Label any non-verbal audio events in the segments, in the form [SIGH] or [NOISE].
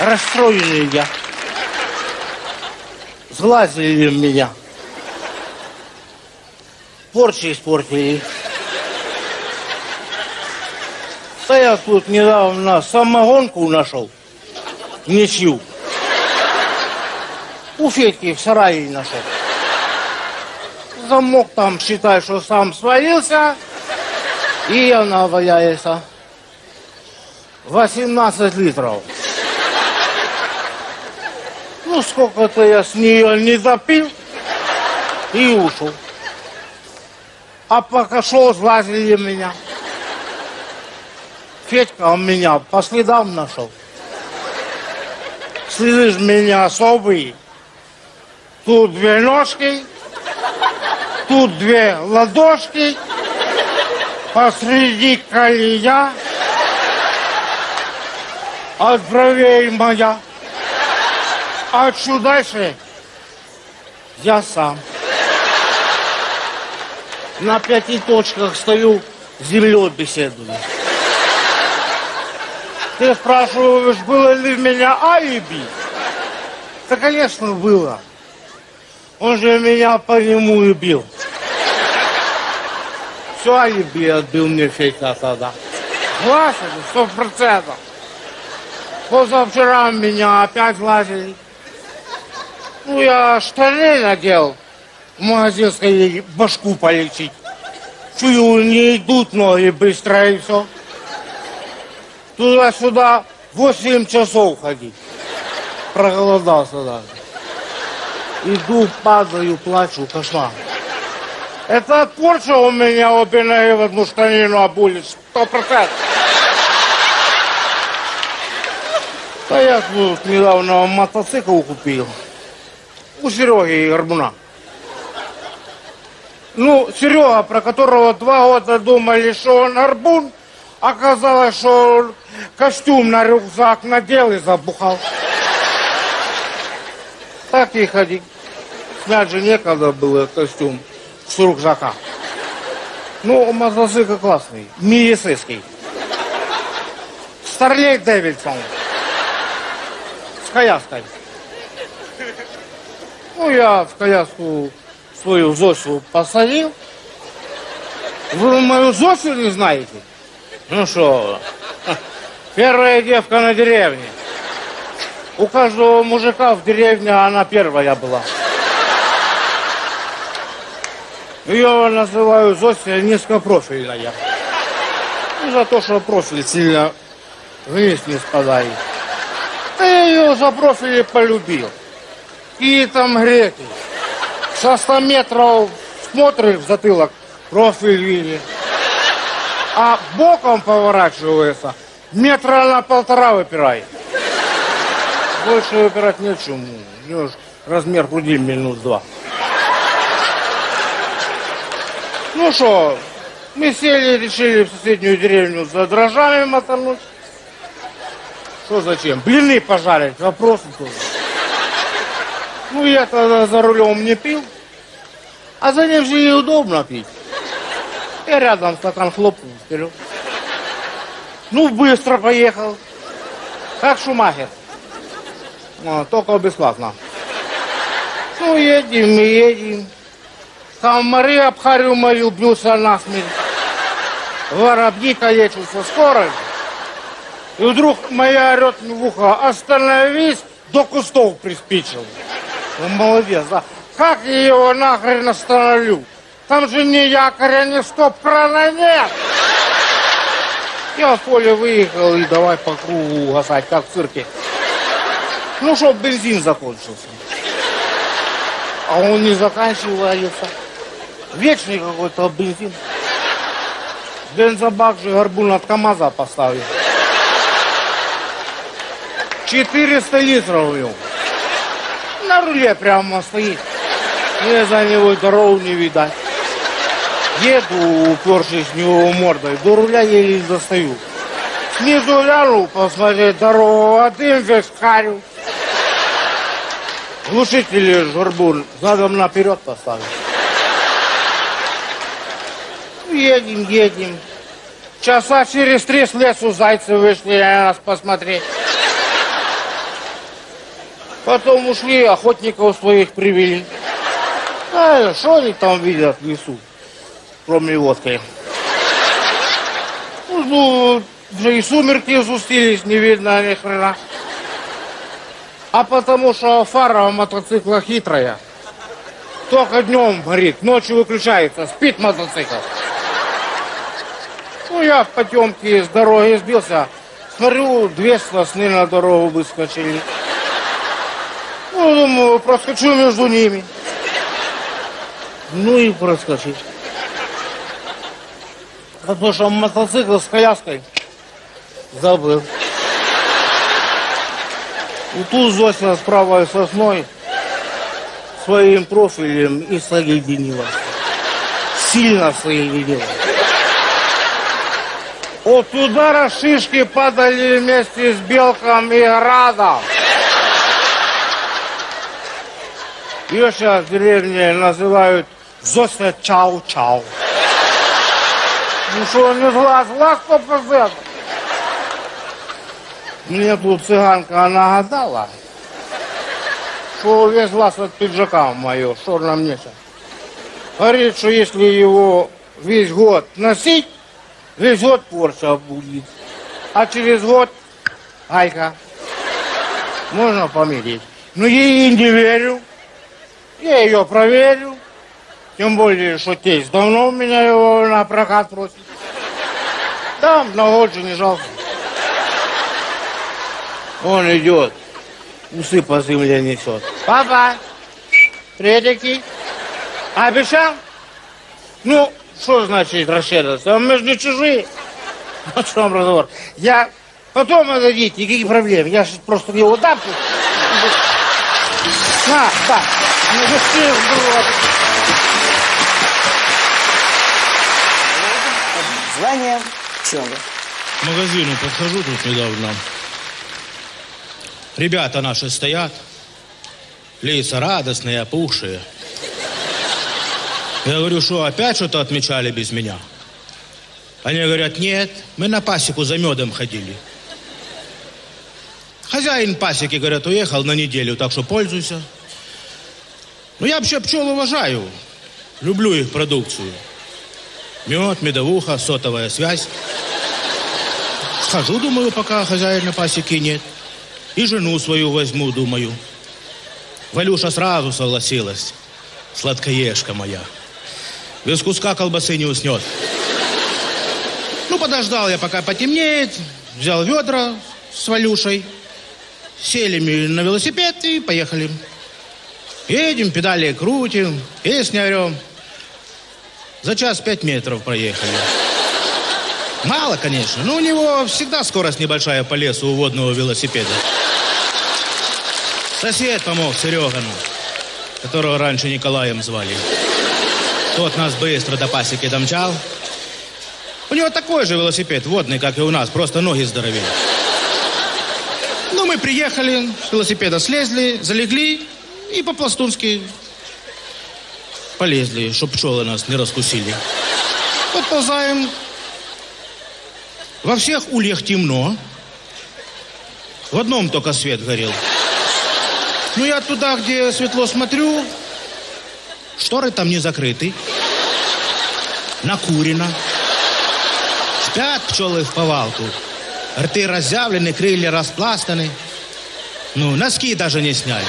Расстроенный я. Сглазили меня. Порчи испортили. Да я тут недавно самогонку нашел. Ничью. У Федьки в сарае нашел. Замок там, считай, что сам свалился. И она валяется. 18 литров. Ну, сколько-то я с нее не запил и ушел. А пока шел, сглазили меня. Федька он меня по следам нашел. Следы ж меня особые. Тут две ножки, тут две ладошки, посреди колея, от бровей моя. А что дальше? Я сам. На пяти точках стою, с землей беседую. Ты спрашиваешь, было ли в меня алиби? Да, конечно, было. Он же меня по нему и бил. Все алиби отбил мне Федька тогда. Согласен, сто процентов. Позавчера меня опять лазили. Ну, я штаны надел. В магазин сходили башку полечить. Чую, не идут ноги быстро и все. Туда-сюда 8 часов ходить. Проголодался даже. Иду, падаю, плачу, кошмар. Это порча у меня обе ноги в одну штанину обули. Сто процентов. Да я тут недавно мотоцикл купил. У Сереги Горбуна. Ну, Серега, про которого два года думали, что он Арбун, оказалось, что он костюм на рюкзак надел и забухал. Так и ходи. Снять же некогда было костюм с рюкзака. Ну, мотоцикл классный, миесский. Старлей Дэвидсон. С коляской. Ну, я в коляску свою Зосю посадил. Вы мою Зосю не знаете? Ну что, первая девка на деревне. У каждого мужика в деревне она первая была. Ее называю Зося низкопрофильная. Ну, за то, что профиль сильно вниз не спадает. Да я ее за профиль полюбил. И там греки. Со 100 метров смотришь в затылок, профиль видишь. А боком поворачивается, метра на полтора выпирай. Больше выпирать нечему. У размер груди минус два. Ну что, мы сели, решили в соседнюю деревню за дрожжами мотануть. Что зачем? Блины пожарить, вопросы тоже. Ну, я тогда за рулем не пил, а за ним же и удобно пить. Я рядом стакан хлопнул вперед. Ну, быстро поехал. Как Шумахер. А, только бесплатно. Ну, едем, мы едем. Комары обхарю мою бьются насмерть. Воробьи калечатся скоро. И вдруг моя орет в ухо, остановись, до кустов приспичил. Ну, молодец, да. Как я его нахрен остановлю? Там же ни якоря, ни стоп-крана нет. Я в поле выехал и давай по кругу угасать, как в цирке. Ну, чтоб бензин закончился. А он не заканчивается. Вечный какой-то бензин. Бензобак же горбун от КамАЗа поставил. 400 литров в нем. На руле прямо стоит. Мне за него дорогу не видать. Еду, упершись в него мордой, до руля еле достаю. Снизу гляну, посмотреть дорогу, а дым весь харю. Глушители журбун задом наперед поставил. Едем, едем. Часа через три с лесу зайцы вышли на нас посмотреть. Потом ушли, охотников своих привели. А что они там видят в лесу, кроме водки? Ну, уже и сумерки сустились, не видно ни хрена. А потому что фара мотоцикла хитрая. Только днем горит, ночью выключается, спит мотоцикл. Ну, я в потемке с дороги сбился. Смотрю, две сосны на дорогу выскочили. Ну, думаю, проскочу между ними. Ну и проскочить. Потому что мотоцикл с коляской забыл. И тут Зося с правой сосной своим профилем и соединилась. Сильно соединилась. От удара шишки падали вместе с белком и градом. Ее сейчас в называют Зося Чау-Чау. Ну что, не глаз, глаз процентов. Мне тут цыганка нагадала, что весь глаз от пиджака мое, что на мне сейчас. Говорит, что если его весь год носить, весь год порча будет. А через год Айка. Можно помирить. Но ей не верю. Я ее проверю. Тем более, что тесть давно у меня его на прокат просит. Там на год же не жалко. Он идет, усы по земле несет. Папа, приветики. Обещал? Ну, что значит расщедриться? Мы же не чужие. [LAUGHS] О чем разговор? Я потом отдадите, никаких проблем. Я сейчас просто его дам. На, да. Звание пчелы. К магазину подхожу тут недавно. Ребята наши стоят, лица радостные, опухшие. Я говорю, что опять что-то отмечали без меня? Они говорят, нет, мы на пасеку за медом ходили. Хозяин пасеки, говорят, уехал на неделю, так что пользуйся. Ну, я вообще пчел уважаю. Люблю их продукцию. Мед, медовуха, сотовая связь. Схожу, думаю, пока хозяина пасеки нет. И жену свою возьму, думаю. Валюша сразу согласилась. Сладкоежка моя. Без куска колбасы не уснет. Ну, подождал я, пока потемнеет. Взял ведра с Валюшей. Сели мы на велосипед и поехали. Едем, педали крутим, песни орем. За час пять метров проехали. Мало, конечно, но у него всегда скорость небольшая по лесу у водного велосипеда. Сосед помог Серегану, которого раньше Николаем звали. Тот нас быстро до пасеки домчал. У него такой же велосипед, водный, как и у нас, просто ноги здоровее. Ну, мы приехали, с велосипеда слезли, залегли и по-пластунски полезли, чтоб пчелы нас не раскусили. Подползаем. Во всех ульях темно. В одном только свет горел. Ну, я туда, где светло смотрю, шторы там не закрыты. Накурено. Спят пчелы в повалку. Рты разъявлены, крылья распластаны. Ну, носки даже не сняли.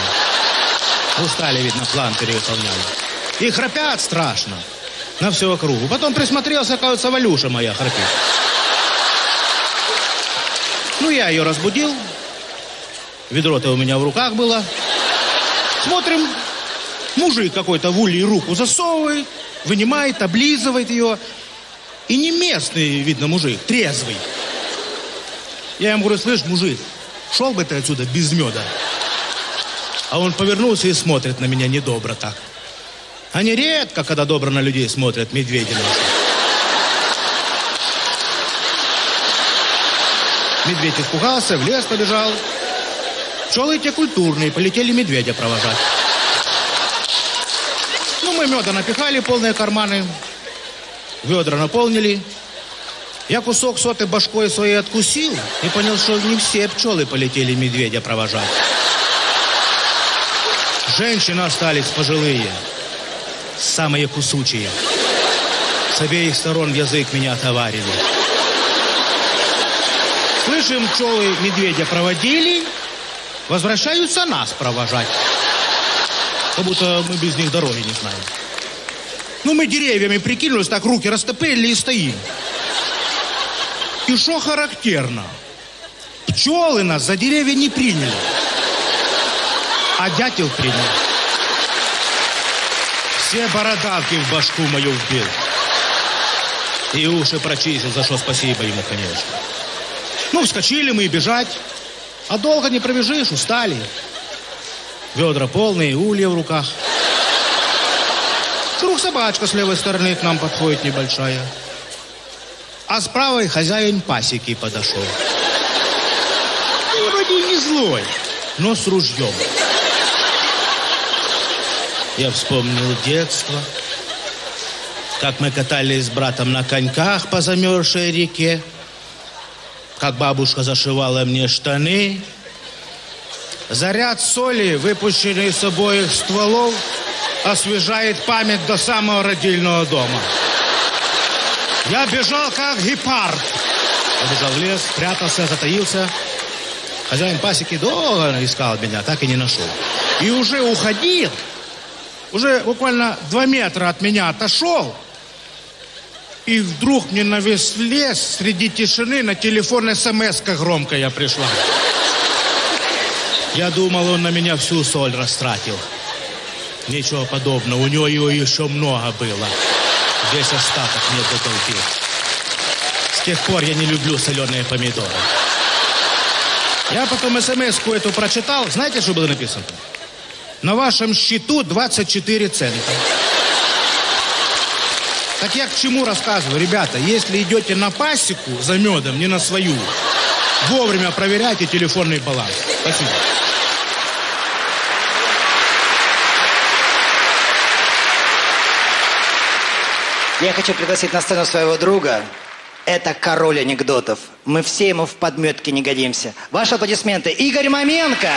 Устали, видно, план перевыполняли. И храпят страшно. На всю округу. Потом присмотрелся, оказывается, Валюша моя храпит. Ну, я ее разбудил. Ведро-то у меня в руках было. Смотрим, мужик какой-то в улье руку засовывает, вынимает, облизывает ее. И не местный, видно, мужик, трезвый. Я ему говорю, слышь, мужик, шел бы ты отсюда без меда. А он повернулся и смотрит на меня недобро так. Они редко, когда добро на людей смотрят, медведи наши. Медведь испугался, в лес побежал. Пчелы те культурные, полетели медведя провожать. Ну, мы меда напихали полные карманы, ведра наполнили. Я кусок соты башкой своей откусил и понял, что не все пчелы полетели медведя провожать. Женщины остались пожилые, самые кусучие. С обеих сторон язык меня отоварили. Слышим, пчелы медведя проводили, возвращаются нас провожать. Как будто мы без них дороги не знаем. Ну, мы деревьями прикинулись, так руки растопырили и стоим. И что характерно? Пчелы нас за деревья не приняли, а дятел принял. Все бородавки в башку мою вбил. И уши прочистил, за что спасибо ему, конечно. Ну, вскочили мы и бежать. А долго не пробежишь, устали. Ведра полные, улья в руках. Вдруг собачка с левой стороны к нам подходит небольшая. А с правой хозяин пасеки подошел. И вроде не злой, но с ружьем. Я вспомнил детство, как мы катались с братом на коньках по замерзшей реке, как бабушка зашивала мне штаны. Заряд соли, выпущенный с обоих стволов, освежает память до самого родильного дома. Я бежал, как гепард. Я бежал в лес, прятался, затаился. Хозяин пасеки долго искал меня, так и не нашел. И уже уходил, уже буквально два метра от меня отошел, и вдруг мне на весь лес среди тишины на телефон смс громкая пришла. Я думал, он на меня всю соль растратил. Ничего подобного, у него его еще много было. Весь остаток мне дотолпил. С тех пор я не люблю соленые помидоры. Я потом смс эту прочитал. Знаете, что было написано? На вашем счету 24 цента. Так я к чему рассказываю? Ребята, если идете на пасеку за медом, не на свою, вовремя проверяйте телефонный баланс. Спасибо. Я хочу пригласить на сцену своего друга. Это король анекдотов. Мы все ему в подметке не годимся. Ваши аплодисменты. Игорь Маменко.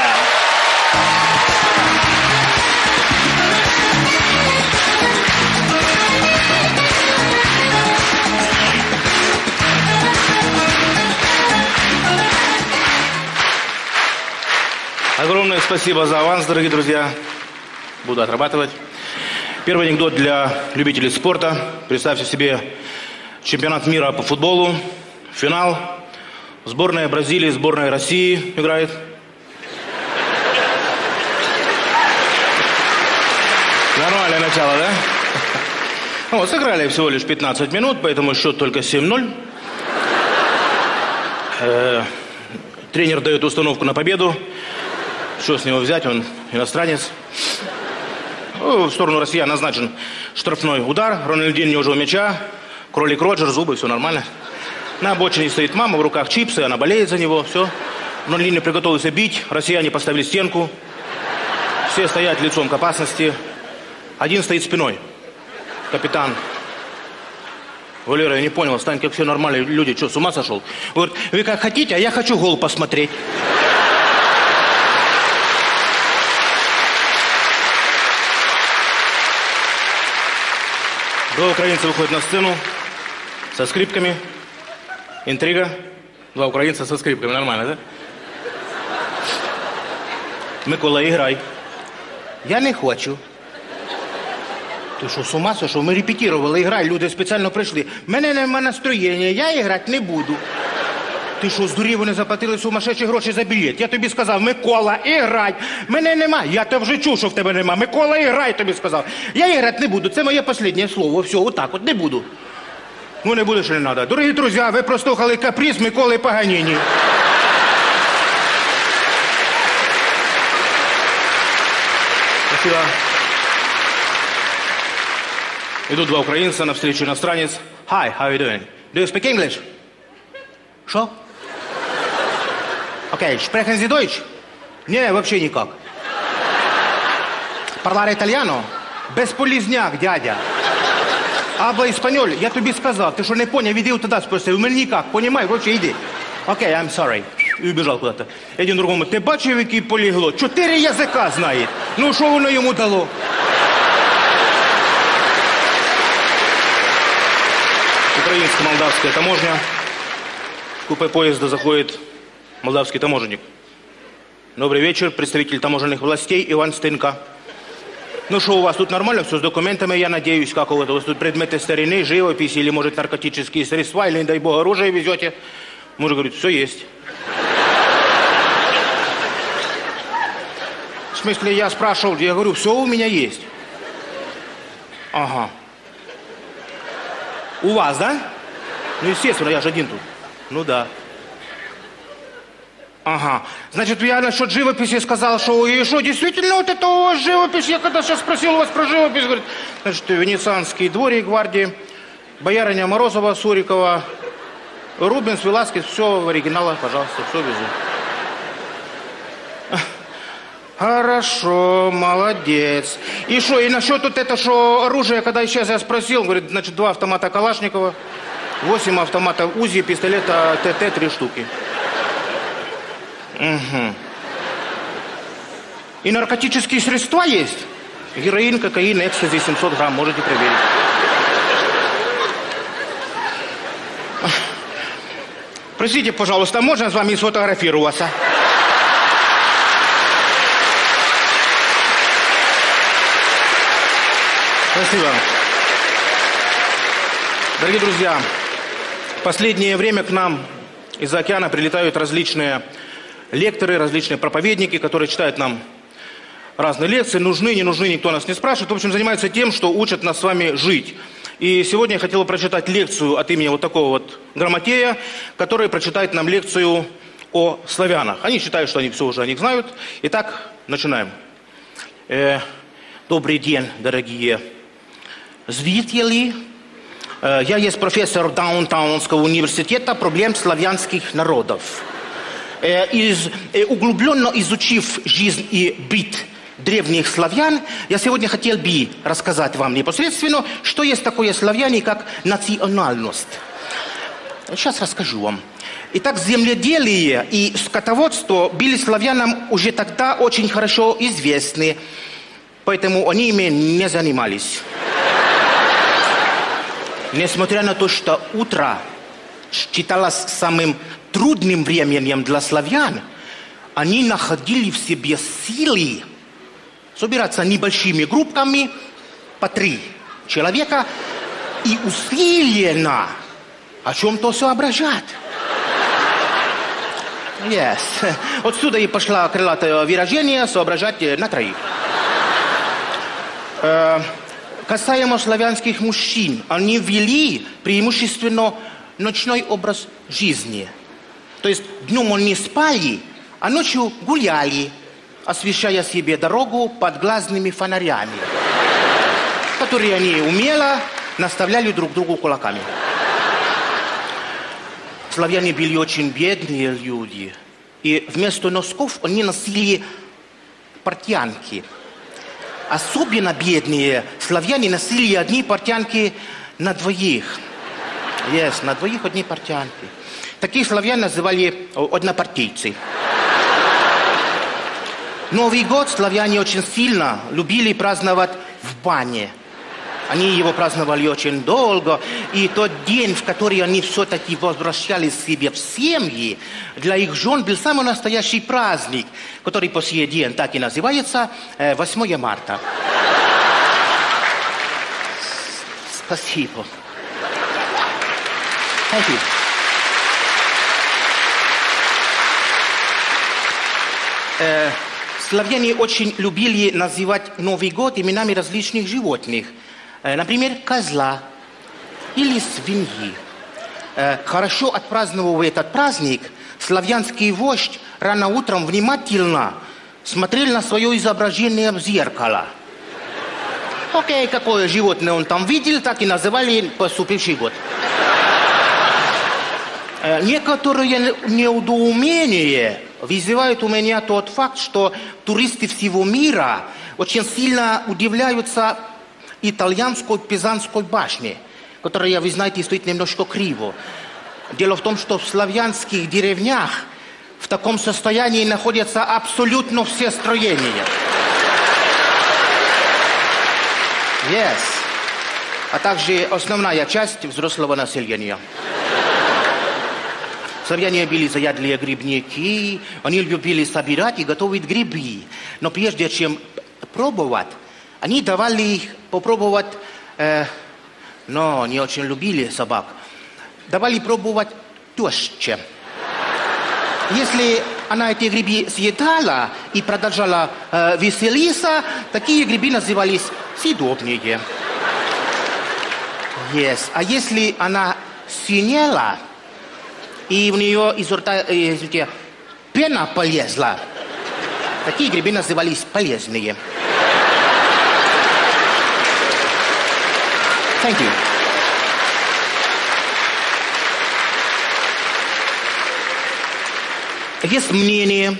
Огромное спасибо за аванс, дорогие друзья. Буду отрабатывать. Первый анекдот для любителей спорта. Представьте себе чемпионат мира по футболу, финал. Сборная Бразилии, сборная России играет. Нормальное начало, да? Вот, сыграли всего лишь 15 минут, поэтому счет только 7-0. Э, тренер дает установку на победу. Что с него взять, он иностранец. Ну, в сторону россиян назначен штрафной удар. Рональдинho уже у мяча. Кролик Роджер, зубы, все нормально. На обочине стоит мама, в руках чипсы, она болеет за него, все. Рональдинho приготовился бить, россияне поставили стенку. Все стоят лицом к опасности. Один стоит спиной. Капитан. Валера, я не понял, стань как все нормальные люди. Что, с ума сошел? Говорит, вы как хотите, а я хочу гол посмотреть. Два украинца выходят на сцену со скрипками. Интрига. Два украинца со скрипками. Нормально, да? Микола, играй. Я не хочу. Ти що, з ума сошов? Ми репетировали, грай, люди спеціально прийшли. Мене нема настроєння, я грати не буду. Ти що, здурів, вони заплатили сумасшедші гроші за білет. Я тобі сказав, Микола, іграй. Мене нема. Я тебе вже чув, що в тебе нема. Микола, іграй, тобі сказав. Я іграти не буду. Це моє останнє слово. Все, отак от не буду. Ну, не будеш, не треба. Дорогі друзі, ви прослухали каприз Миколи Паганіні. Спасибо. Идут два украинца, навстречу иностранец. Hi, how are you doing? Do you speak English? Что? Окей, sprechen Sie Deutsch? Не, вообще никак. Parlare italiano? Безполізняк, дядя. Або іспаньоль, я тобі сказав, ти що не поняв, іди туди спроси, у мене ніяк, понімай, вообще йди. Окей, okay, I'm sorry. і убіжав куди-то. Один другому, ти бачив, який поліглот? Чотири язика знає. Ну, що воно йому дало? Украинско-молдавская таможня. В купе поезда заходит молдавский таможенник. Добрый вечер, представитель таможенных властей Иван Стынка. Ну что, у вас тут нормально все с документами, я надеюсь, как у вас? Тут предметы старины, живопись или, может, наркотические средства, или, не дай бог, оружие везете? Муж говорит, все есть. В смысле, я спрашивал, я говорю, все у меня есть. Ага. У вас, да? Ну, естественно, я же один тут. Ну да. Ага. Значит, я насчет живописи сказал, что и что, действительно, вот это у вас живопись? Я когда сейчас спросил у вас про живопись, говорит, значит, Венецианский дворик гвардии, боярыня Морозова, Сурикова, Рубенс, Веласкес, все в оригиналах, пожалуйста, все везу. Хорошо, молодец. И что, и насчет вот это, что оружие, когда сейчас я спросил, говорит, значит, два автомата Калашникова, восемь автоматов УЗИ, пистолета ТТ, три штуки. Угу. И наркотические средства есть? Героин, кокаин, экстази, 700 грамм, можете проверить. Простите, пожалуйста, можно с вами сфотографироваться? Спасибо. Дорогие друзья, в последнее время к нам из-за океана прилетают различные лекторы, различные проповедники, которые читают нам разные лекции. Нужны, не нужны, никто нас не спрашивает. В общем, занимаются тем, что учат нас с вами жить. И сегодня я хотел прочитать лекцию от имени вот такого вот грамотея, который прочитает нам лекцию о славянах. Они считают, что они все уже о них знают. Итак, начинаем. Э, добрый день, дорогие зрители. Э, я есть профессор Даунтаунского университета проблем славянских народов. Э, из, э, углубленно изучив жизнь и быт древних славян, я сегодня хотел бы рассказать вам непосредственно, что есть такое славяне, как национальность. Сейчас расскажу вам. Итак, земледелие и скотоводство были славянам уже тогда очень хорошо известны, поэтому они ими не занимались. Несмотря на то, что утро считалось самым трудным временем для славян, они находили в себе силы собираться небольшими группками по три человека и усиленно о чем-то соображать. Yes. Отсюда и пошла крылатое выражение «соображать на троих». Э, касаемо славянских мужчин, они вели преимущественно ночной образ жизни. То есть днем они спали, а ночью гуляли, освещая себе дорогу под глазными фонарями, которые они умело наставляли друг другу кулаками. Славяне были очень бедные люди, и вместо носков они носили портянки. Особенно бедные славяне носили одни портянки на двоих. Есть, на двоих одни портянки. Таких славян называли однопартийцы. Новый год славяне очень сильно любили праздновать в бане. Они его праздновали очень долго, и тот день, в который они все-таки возвращались себе в семьи, для их жен был самый настоящий праздник, который по сей день так и называется 8 марта. Спасибо. Thank Э, славяне очень любили называть Новый год именами различных животных. Э, например, козла или свиньи. Э, хорошо отпраздновывая этот праздник, славянский вождь рано утром внимательно смотрел на свое изображение в зеркало. Окей, какое животное он там видел, так и называли поступивший год. Э, некоторые неудоумения вызывает у меня тот факт, что туристы всего мира очень сильно удивляются итальянской Пизанской башне, которая, вы знаете, стоит немножко криво. Дело в том, что в славянских деревнях В таком состоянии находятся абсолютно все строения. Yes. А также основная часть взрослого населения. Славяне были заядлые грибники, они любили собирать и готовить грибы. Но прежде чем пробовать, они давали их попробовать, э, но не очень любили собак, давали пробовать теща. Если она эти грибы съедала и продолжала э, веселиться, такие грибы назывались съедобные. Yes. А если она синела, и в нее изо рта, э, извините, пена полезла, такие грибы назывались полезные. Thank you. Есть мнение,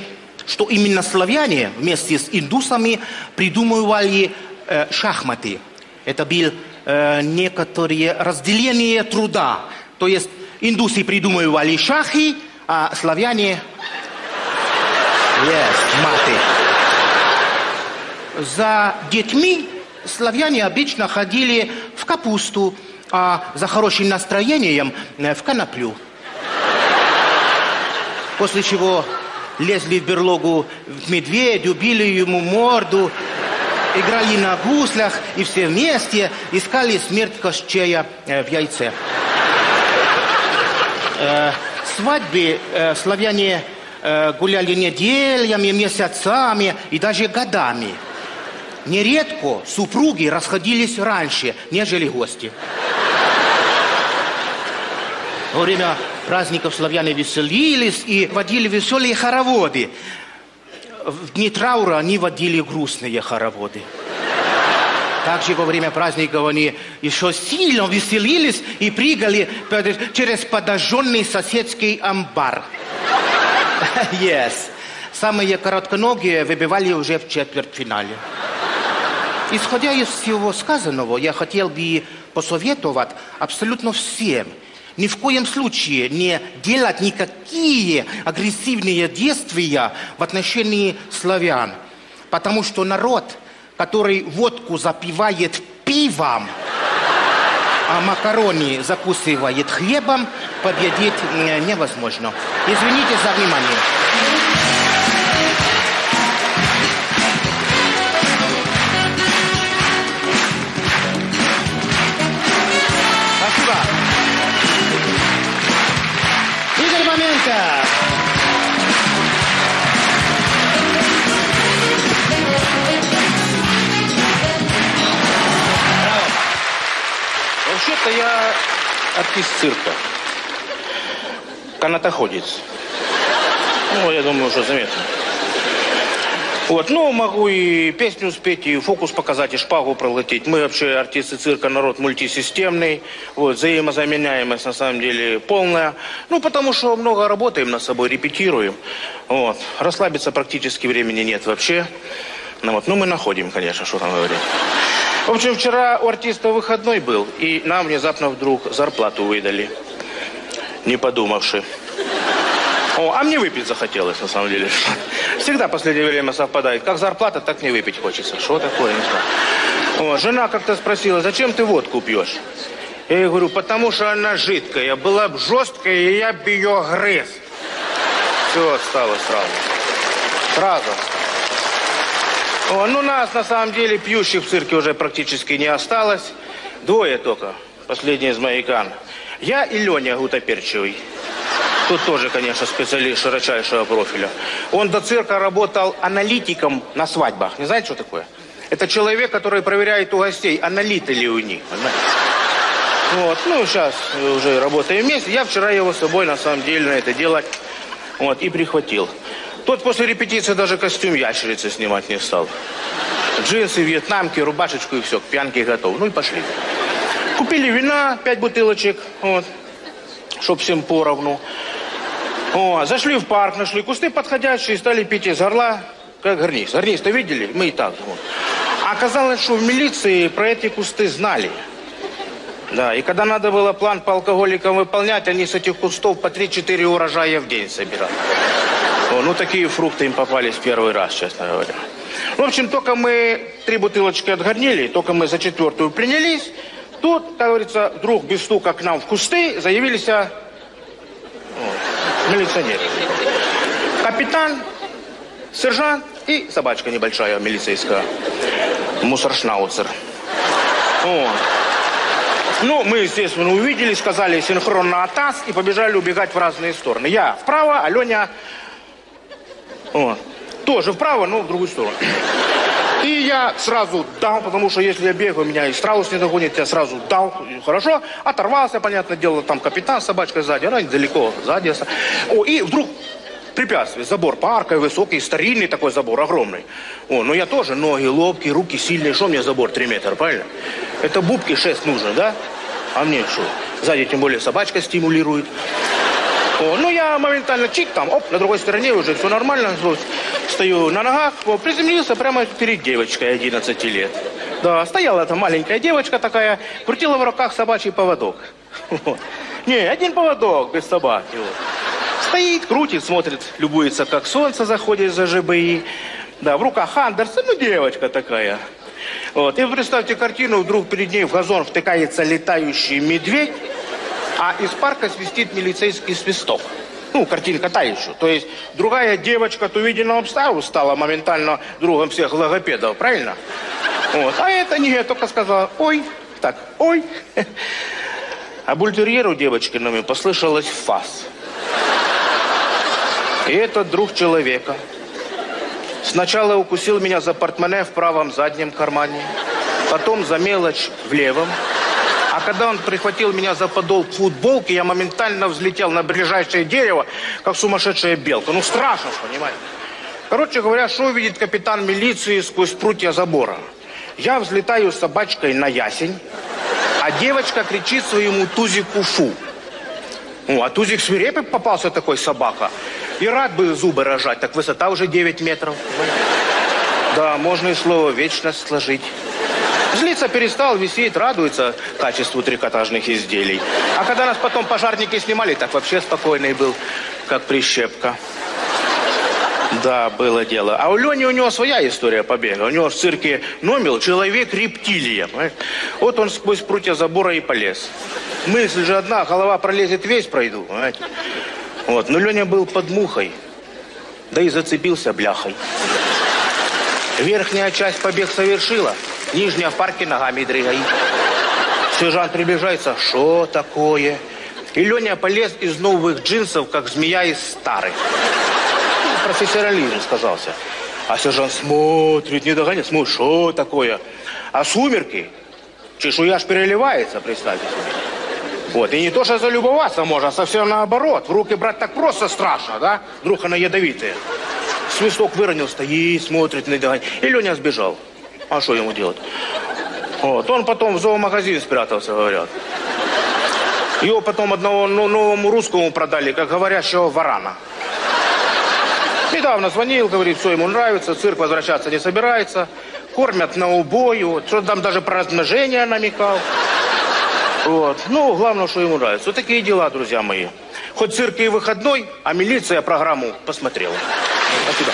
что именно славяне вместе с индусами придумывали э, шахматы. Это был э, некоторое разделение труда. То есть индусы придумывали шахи, а славяне yes, маты. За детьми славяне обычно ходили в капусту, а за хорошим настроением э, в коноплю. После чего лезли в берлогу к медведю, били ему морду, играли на гуслях и все вместе искали смерть Кощея э, в яйце. Э, свадьбы э, славяне э, гуляли неделями, месяцами и даже годами. Нередко супруги расходились раньше, нежели гости. Во время праздников славяне веселились и водили веселые хороводы. В дни траура они водили грустные хороводы. Также во время праздников они еще сильно веселились и прыгали через подожженный соседский амбар. [LAUGHS] Yes. Самые коротконогие выбивали уже в четвертьфинале. Исходя из всего сказанного, я хотел бы посоветовать абсолютно всем ни в коем случае не делать никакие агрессивные действия в отношении славян. Потому что народ, который водку запивает пивом, а макарони закусывает хлебом, победить э, невозможно. Извините за внимание. Вообще-то я артист цирка. Канатоходец. Ну, я думаю, уже заметно. Вот, ну, могу и песню спеть, и фокус показать, и шпагу пролететь. Мы вообще, артисты цирка, народ мультисистемный. Вот, взаимозаменяемость, на самом деле, полная. Ну, потому что много работаем над собой, репетируем. Вот. Расслабиться практически времени нет вообще. Ну, вот. ну мы находим, конечно, что там говорить. В общем, вчера у артиста выходной был, и нам внезапно вдруг зарплату выдали, не подумавши. О, а мне выпить захотелось, на самом деле. Всегда последнее время совпадает. Как зарплата, так не выпить хочется. Что такое, не знаю. О, жена как-то спросила, зачем ты водку пьешь? Я ей говорю, потому что она жидкая. Была бы жесткая, и я бы ее грыз. Все стало сразу. Сразу. О, ну, нас, на самом деле, пьющих в цирке уже практически не осталось. Двое только. Последний из моикан. Я и Леня Гутоперчивый. Тут тоже, конечно, специалист широчайшего профиля. Он до цирка работал аналитиком на свадьбах. Не знаете, что такое? Это человек, который проверяет у гостей, аналиты ли у них. понимаете? Вот, ну, сейчас уже работаем вместе. Я вчера его с собой, на самом деле, на это дело вот, и прихватил. Тот после репетиции даже костюм ящерицы снимать не стал. Джинсы, вьетнамки, рубашечку и все, к пьянке готов. Ну и пошли. Купили вина, пять бутылочек, вот, чтоб всем поровну. О, зашли в парк, нашли кусты подходящие, стали пить из горла, как гарниз. Гарниз-то видели? Мы и так. Вот. А оказалось, что в милиции про эти кусты знали. Да, и когда надо было план по алкоголикам выполнять, они с этих кустов по 3-4 урожая в день собирали. О, ну, такие фрукты им попались первый раз, честно говоря. В общем, только мы три бутылочки отгорнили, только мы за четвертую принялись, тут, как говорится, вдруг без стука к нам в кусты заявились о, милиционеры. Капитан, сержант и собачка небольшая милицейская. Мусоршнауцер. Вот. Ну, мы, естественно, увидели, сказали синхронно «Атас» и побежали убегать в разные стороны. Я вправо, а Вот. тоже вправо, но в другую сторону. И я сразу дал, потому что если я бегаю, меня и страус не догонит, я сразу дал, хорошо, оторвался, понятное дело, там капитан, собачка сзади, она недалеко, сзади. О, и вдруг препятствие, забор парка, высокий, старинный такой забор, огромный. О, но я тоже, ноги лобкие, руки сильные, что мне забор 3 метра, правильно? Это бубки 6 нужно, да? А мне что? Сзади тем более собачка стимулирует. Ну я моментально чик там, оп, на другой стороне уже все нормально. Стою на ногах, приземлился прямо перед девочкой 11 лет. Да, стояла эта маленькая девочка такая, крутила в руках собачий поводок. Вот. Не, один поводок без собаки. Вот. Стоит, крутит, смотрит, любуется, как солнце заходит за ЖБИ. Да, в руках Андерсон, ну девочка такая. Вот. И представьте картину, вдруг перед ней в газон втыкается летающий медведь, а из парка свистит милицейский свисток. Ну, картинка та еще. То есть другая девочка от увиденного обставу стала моментально другом всех логопедов, правильно? Вот. А это не, я только сказала, ой, так, ой. А бультерьеру девочкиными послышалось фас. И этот друг человека сначала укусил меня за портмоне в правом заднем кармане, потом за мелочь в левом, а когда он прихватил меня за подол футболки, я моментально взлетел на ближайшее дерево, как сумасшедшая белка. Ну, страшно, понимаете? Короче говоря, что увидит капитан милиции сквозь прутья забора? Я взлетаю с собачкой на ясень, а девочка кричит своему тузику «фу». Ну, а тузик свирепый попался такой собака. И рад бы зубы рожать, так высота уже 9 метров. Да, можно и слово «вечность» сложить. Злиться перестал, висеть, радуется качеству трикотажных изделий. А когда нас потом пожарники снимали, так вообще спокойный был, как прищепка. Да, было дело. А у Лени у него своя история побега. У него в цирке номил человек-рептилия. Вот он сквозь прутья забора и полез. Мысль же одна, голова пролезет весь пройду. Понимаете? Вот. Но Леня был под мухой. Да и зацепился бляхой. Верхняя часть побег совершила. Нижняя в парке ногами дрыгает. Сержант приближается. Что такое? И Леня полез из новых джинсов, как змея из старых. Профессионализм сказался. А сержант смотрит, не догоняет, смотрит, что такое? А сумерки, чешуя аж переливается, представьте себе. Вот, и не то, что залюбоваться можно, а совсем наоборот. В руки брать так просто страшно, да? Вдруг она ядовитая. Свисток выронил, стоит, смотрит, не догоняет. И Леня сбежал. А что ему делать? Вот. Он потом в зоомагазин спрятался, говорят. Его потом одного ну, новому русскому продали, как говорящего варана. Недавно звонил, говорит, все ему нравится, цирк возвращаться не собирается. Кормят на убою, что там даже про размножение намекал. Вот. Ну, главное, что ему нравится. Вот такие дела, друзья мои. Хоть цирк и выходной, а милиция программу посмотрела. Спасибо.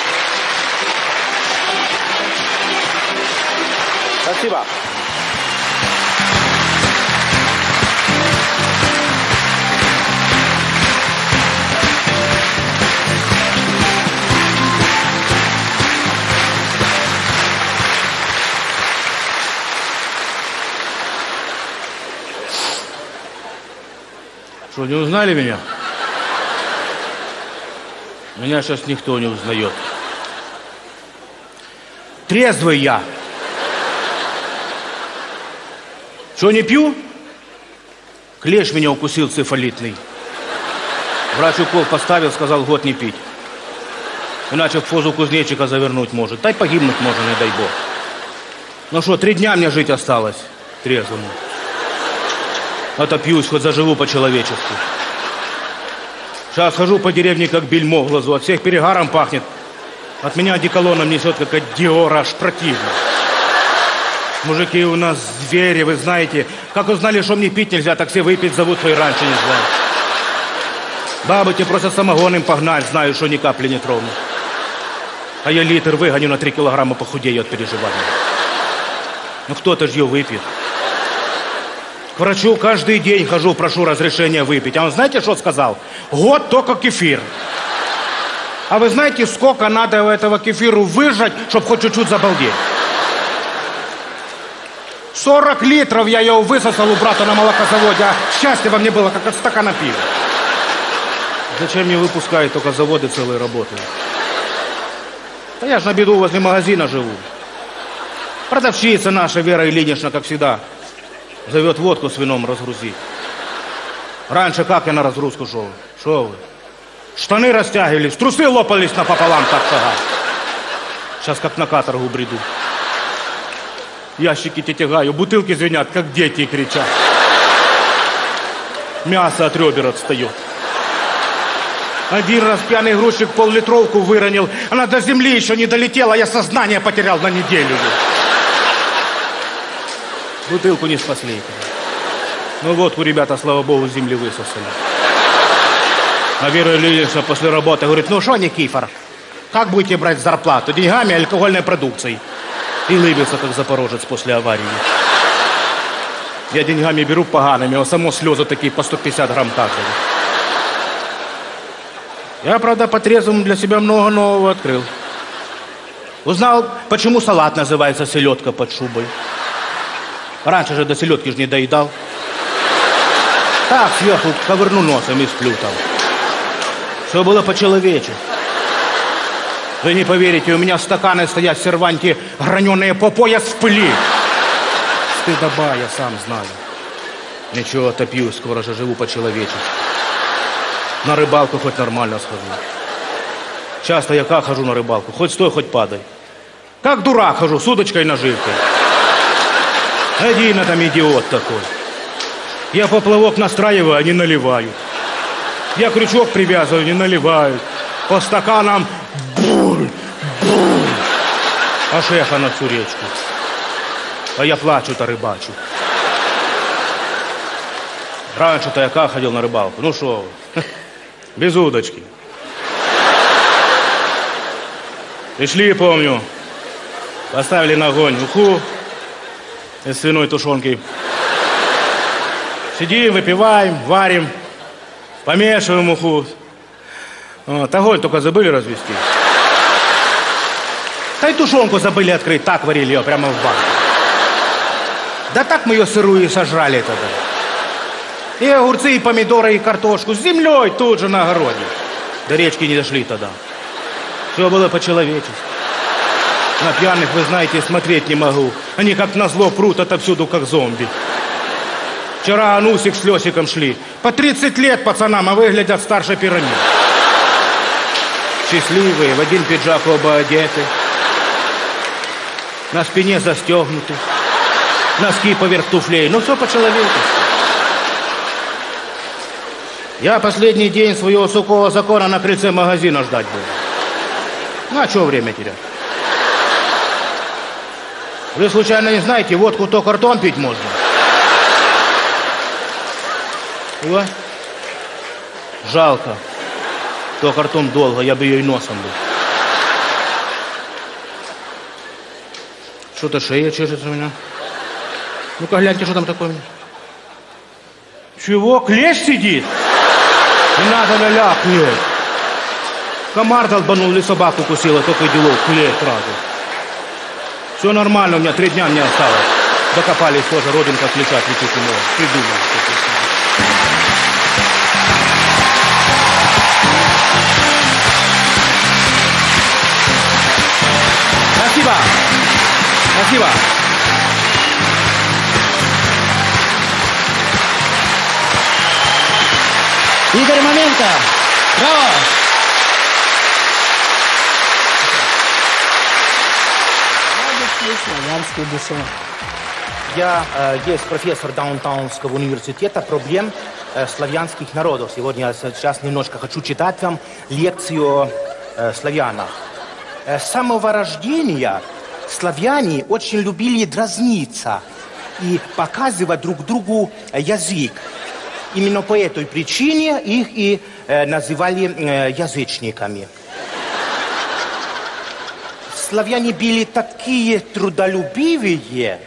Спасибо. Что, не узнали меня? Меня сейчас никто не узнает. Трезвый я. Что, не пью? Клеш меня укусил цифалитный. Врач укол поставил, сказал год не пить. Иначе в позу кузнечика завернуть может. Дай погибнуть можно, не дай бог. Ну что, три дня мне жить осталось трезвому. Отопьюсь, хоть заживу по-человечески. Сейчас хожу по деревне, как бельмо в глазу. От всех перегаром пахнет. От меня одеколоном несет, как от Диора, аж противно. Мужики у нас звери, вы знаете. Как узнали, что мне пить нельзя, так все выпить зовут, и раньше не знают. Бабы тебе просят самогон им погнать, знаю, что ни капли не трону. А я литр выгоню на три килограмма похудею от переживаний. Ну кто-то же ее выпьет. К врачу каждый день хожу, прошу разрешения выпить. А он знаете, что сказал? Год только кефир. А вы знаете, сколько надо этого кефиру выжать, чтобы хоть чуть-чуть забалдеть? 40 литров я его высосал у брата на молокозаводе, а счастье во мне было, как от стакана пива. Зачем мне выпускают только заводы целые работают? Да я ж на беду возле магазина живу. Продавщица наша, Вера Ильинична, как всегда, зовет водку с вином разгрузить. Раньше как я на разгрузку шел? Шо вы? Штаны растягивались, трусы лопались напополам, так шагать. Сейчас как на каторгу бреду. Ящики тягаю, бутылки звенят, как дети кричат. Мясо от ребер отстает. Один раз пьяный грузчик пол-литровку выронил. Она до земли еще не долетела, я сознание потерял на неделю. Бутылку не спасли. Ну вот, у ребята, слава богу, земли высосали. А Вера Ильинична после работы говорит, ну что, Никифор, как будете брать зарплату? Деньгами алкогольной продукцией? И лыбится, как запорожец после аварии. Я деньгами беру погаными, а само слезы такие по 150 грамм капали. Я, правда, по трезвому для себя много нового открыл. Узнал, почему салат называется селедка под шубой. Раньше же до селедки же не доедал. Так, сверху ковырну носом и сплю там. Все было по-человечески. Вы не поверите, у меня стаканы стоят в серванте, граненые по пояс в пыли. Стыдоба, я сам знаю. Ничего, топью, скоро же живу по-человечески. На рыбалку хоть нормально схожу. Часто я как хожу на рыбалку? Хоть стой, хоть падай. Как дурак хожу, с удочкой наживкой. Один там идиот такой. Я поплавок настраиваю, они наливают. Я крючок привязываю, не наливают. По стаканам буль, буль. А шеха на всю речку. А я плачу-то рыбачу. Раньше-то я как ходил на рыбалку? Ну что [LAUGHS] без удочки. Пришли, помню, поставили на огонь уху из свиной тушенки. Сидим, выпиваем, варим, помешиваем уху. Вот, огонь только забыли развести. Да и тушенку забыли открыть, так варили ее прямо в банке. Да так мы ее сырую и сожрали тогда. И огурцы, и помидоры, и картошку с землей тут же на огороде. До речки не дошли тогда. Все было по-человечески. На пьяных, вы знаете, смотреть не могу. Они как назло прут отовсюду, как зомби. Вчера Анусик с Лесиком шли. По 30 лет пацанам, а выглядят старше пирамид. Счастливые, в один пиджак оба одеты. На спине застегнуты. Носки поверх туфлей. Ну, все по-человечески. Я последний день своего сухого закона на крыльце магазина ждать буду. Ну, а что время терять? Вы случайно не знаете, водку то картон пить можно? Его? Жалко. То картон долго, я бы ее и носом был. Что-то шея чешется у меня. Ну-ка, гляньте, что там такое у меня. Чего? Клещ сидит? Не надо ля-ля, клещ. Комар долбанул или собаку кусила, только и делов, клещ сразу. Все нормально, у меня три дня не осталось. Докопались тоже, родинка клеща отличить не может. Спасибо. Игорь Маменко! Браво! Я э, есть профессор Даунтаунского университета проблем э, славянских народов. Сегодня я сейчас немножко хочу читать вам лекцию о э, славянах. Э, с самого рождения славяне очень любили дразниться и показывать друг другу э, язык. Именно по этой причине их и э, называли э, язычниками. Славяне были такие трудолюбивые,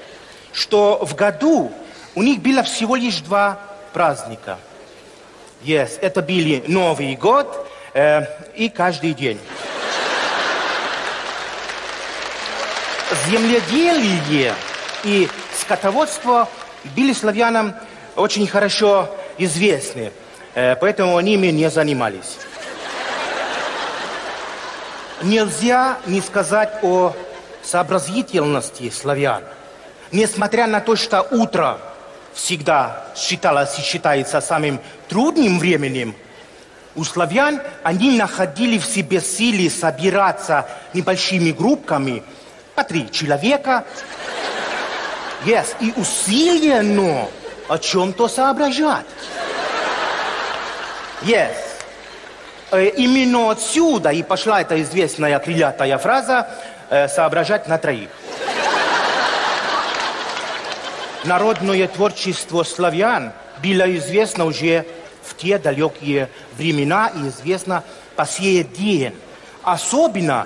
что в году у них было всего лишь два праздника. Yes, это были Новый год э, и каждый день. Земледелие и скотоводство были славянам очень хорошо известны, э, поэтому они ими не занимались. Нельзя не сказать о сообразительности славян. Несмотря на то, что утро всегда считалось и считается самым трудным временем, у славян они находили в себе силы собираться небольшими группками по три человека. Yes, и усиленно о чем-то соображать. Yes. Э, именно отсюда и пошла эта известная крылатая фраза э, «соображать на троих». Народное творчество славян было известно уже в те далекие времена и известно по сей день. Особенно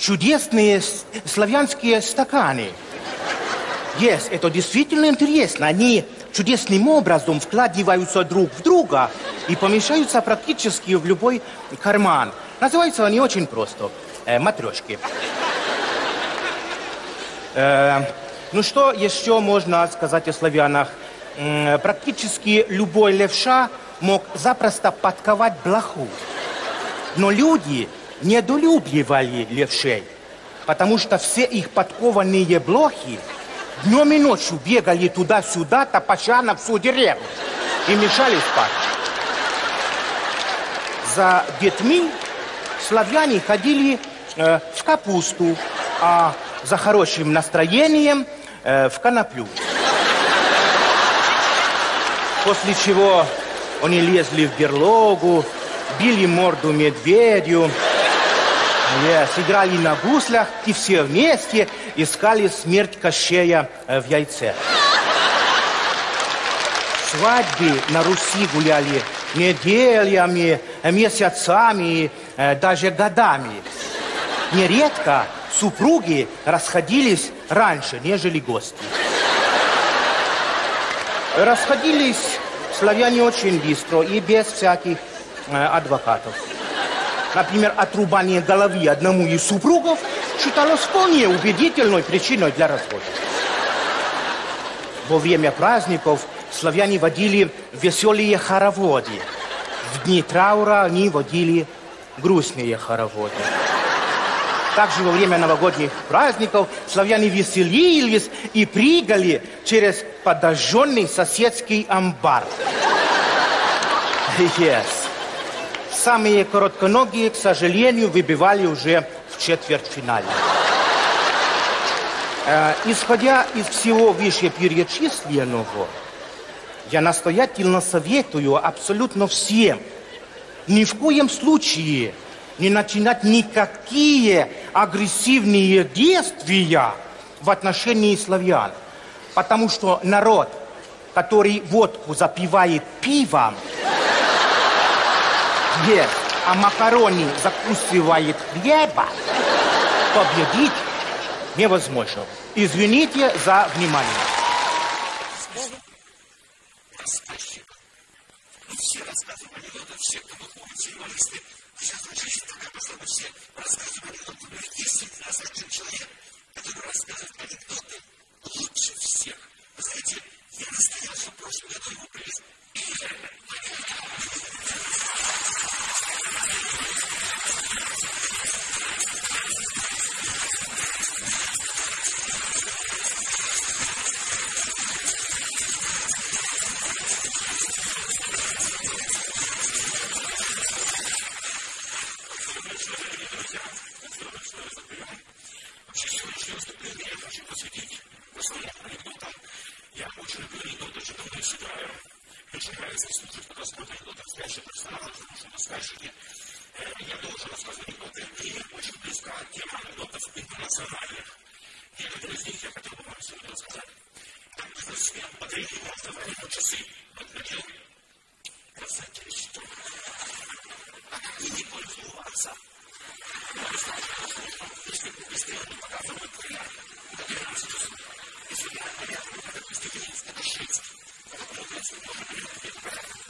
чудесные славянские стаканы. Есть, это действительно интересно. Они чудесным образом вкладываются друг в друга и помещаются практически в любой карман. Называются они очень просто. Э, матрешки. Э, ну что еще можно сказать о славянах? Э, практически любой левша мог запросто подковать блоху. Но люди недолюбливали левшей, потому что все их подкованные блохи Днем и ночью бегали туда-сюда, топача на всю деревню. И мешали спать. За детьми славяне ходили э, в капусту, а за хорошим настроением э, в коноплю. После чего они лезли в берлогу, били морду медведю, yes, играли на гуслях и все вместе искали смерть Кощея э, в яйце. Свадьбы на Руси гуляли неделями, месяцами, э, даже годами. Нередко супруги расходились раньше, нежели гости. Расходились славяне очень быстро и без всяких э, адвокатов. Например, отрубание головы одному из супругов считалось вполне убедительной причиной для развода. Во время праздников славяне водили веселые хороводы. В дни траура они водили грустные хороводы. Также во время новогодних праздников славяне веселились и прыгали через подожженный соседский амбар. [LAUGHS] Yes. Самые коротконогие, к сожалению, выбивали уже в четвертьфинале. Э, исходя из всего вышеперечисленного, я настоятельно советую абсолютно всем ни в коем случае не начинать никакие агрессивные действия в отношении славян. Потому что народ, который водку запивает пивом, где о макароне закусывает хлеба, победить невозможно. Извините за внимание. Спасибо. Америки, я должен рассказать анекдоты. И очень близко тема анекдотов интернациональных. Некоторые из них я хотел бы вам сегодня рассказать. Так бизнесмен подарил просто время часы. Вот надел. Красавчик, что? И не пользовался. Но не знаю, если бы быстрее не показывают, то я до 12 часов. Если я порядок, это действительно это шесть. Это получается, что можно перед порядком.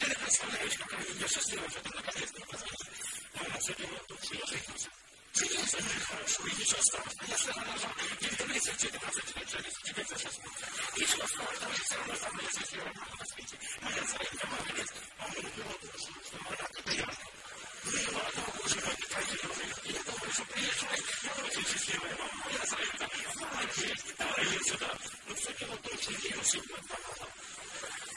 Ustedes no saben eso, pero yo sé si vosotros no podéis Ahora se llevó tus hijos hijos. Sí, я сожалею, что я еще остался. Я все равно жил. И в этом месяце все это просто начались. Теперь все сейчас будет. И что сложного, я все равно сам не сесть. Я работал на свете. Моя своя дома вылез. А мы не было душу, что мы рак. Это я. Ну и ладно, уже мы не проделали. И я думаю, что приезжай. Я очень счастливая мама. Я своя дома. Ну, надеюсь, давай ее сюда. Ну, все дело в том, что я ее сильно помогала.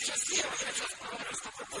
Сейчас я хочу, чтобы он раскопал.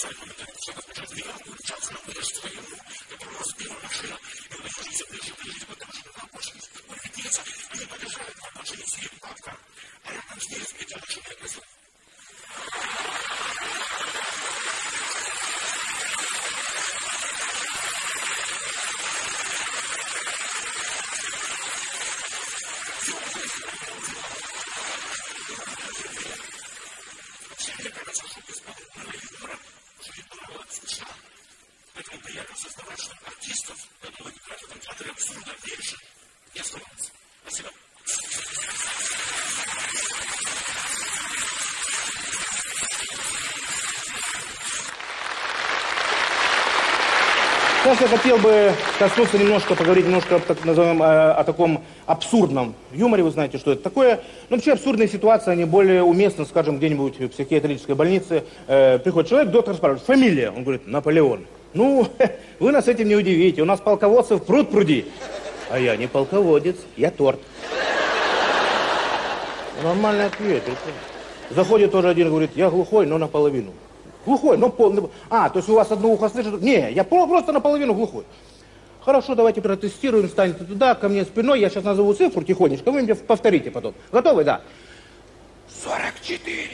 Gracias. Хотел бы коснуться немножко, поговорить немножко, так назовем, о, о таком абсурдном юморе. Вы знаете, что это такое. Ну, вообще абсурдные ситуации, они более уместны, скажем, где-нибудь в психиатрической больнице. Э, приходит человек, доктор спрашивает, фамилия? Он говорит, Наполеон. Ну, [LAUGHS] вы нас этим не удивите. У нас полководцев пруд пруди. А я не полководец, я торт. Нормальный ответ. Заходит тоже один, говорит, я глухой, но наполовину. Глухой, но пол... А, то есть у вас одно ухо слышит? Не, я про- просто наполовину глухой. Хорошо, давайте протестируем, встаньте туда, ко мне спиной, я сейчас назову цифру тихонечко, вы мне повторите потом. Готовы? Да. 44.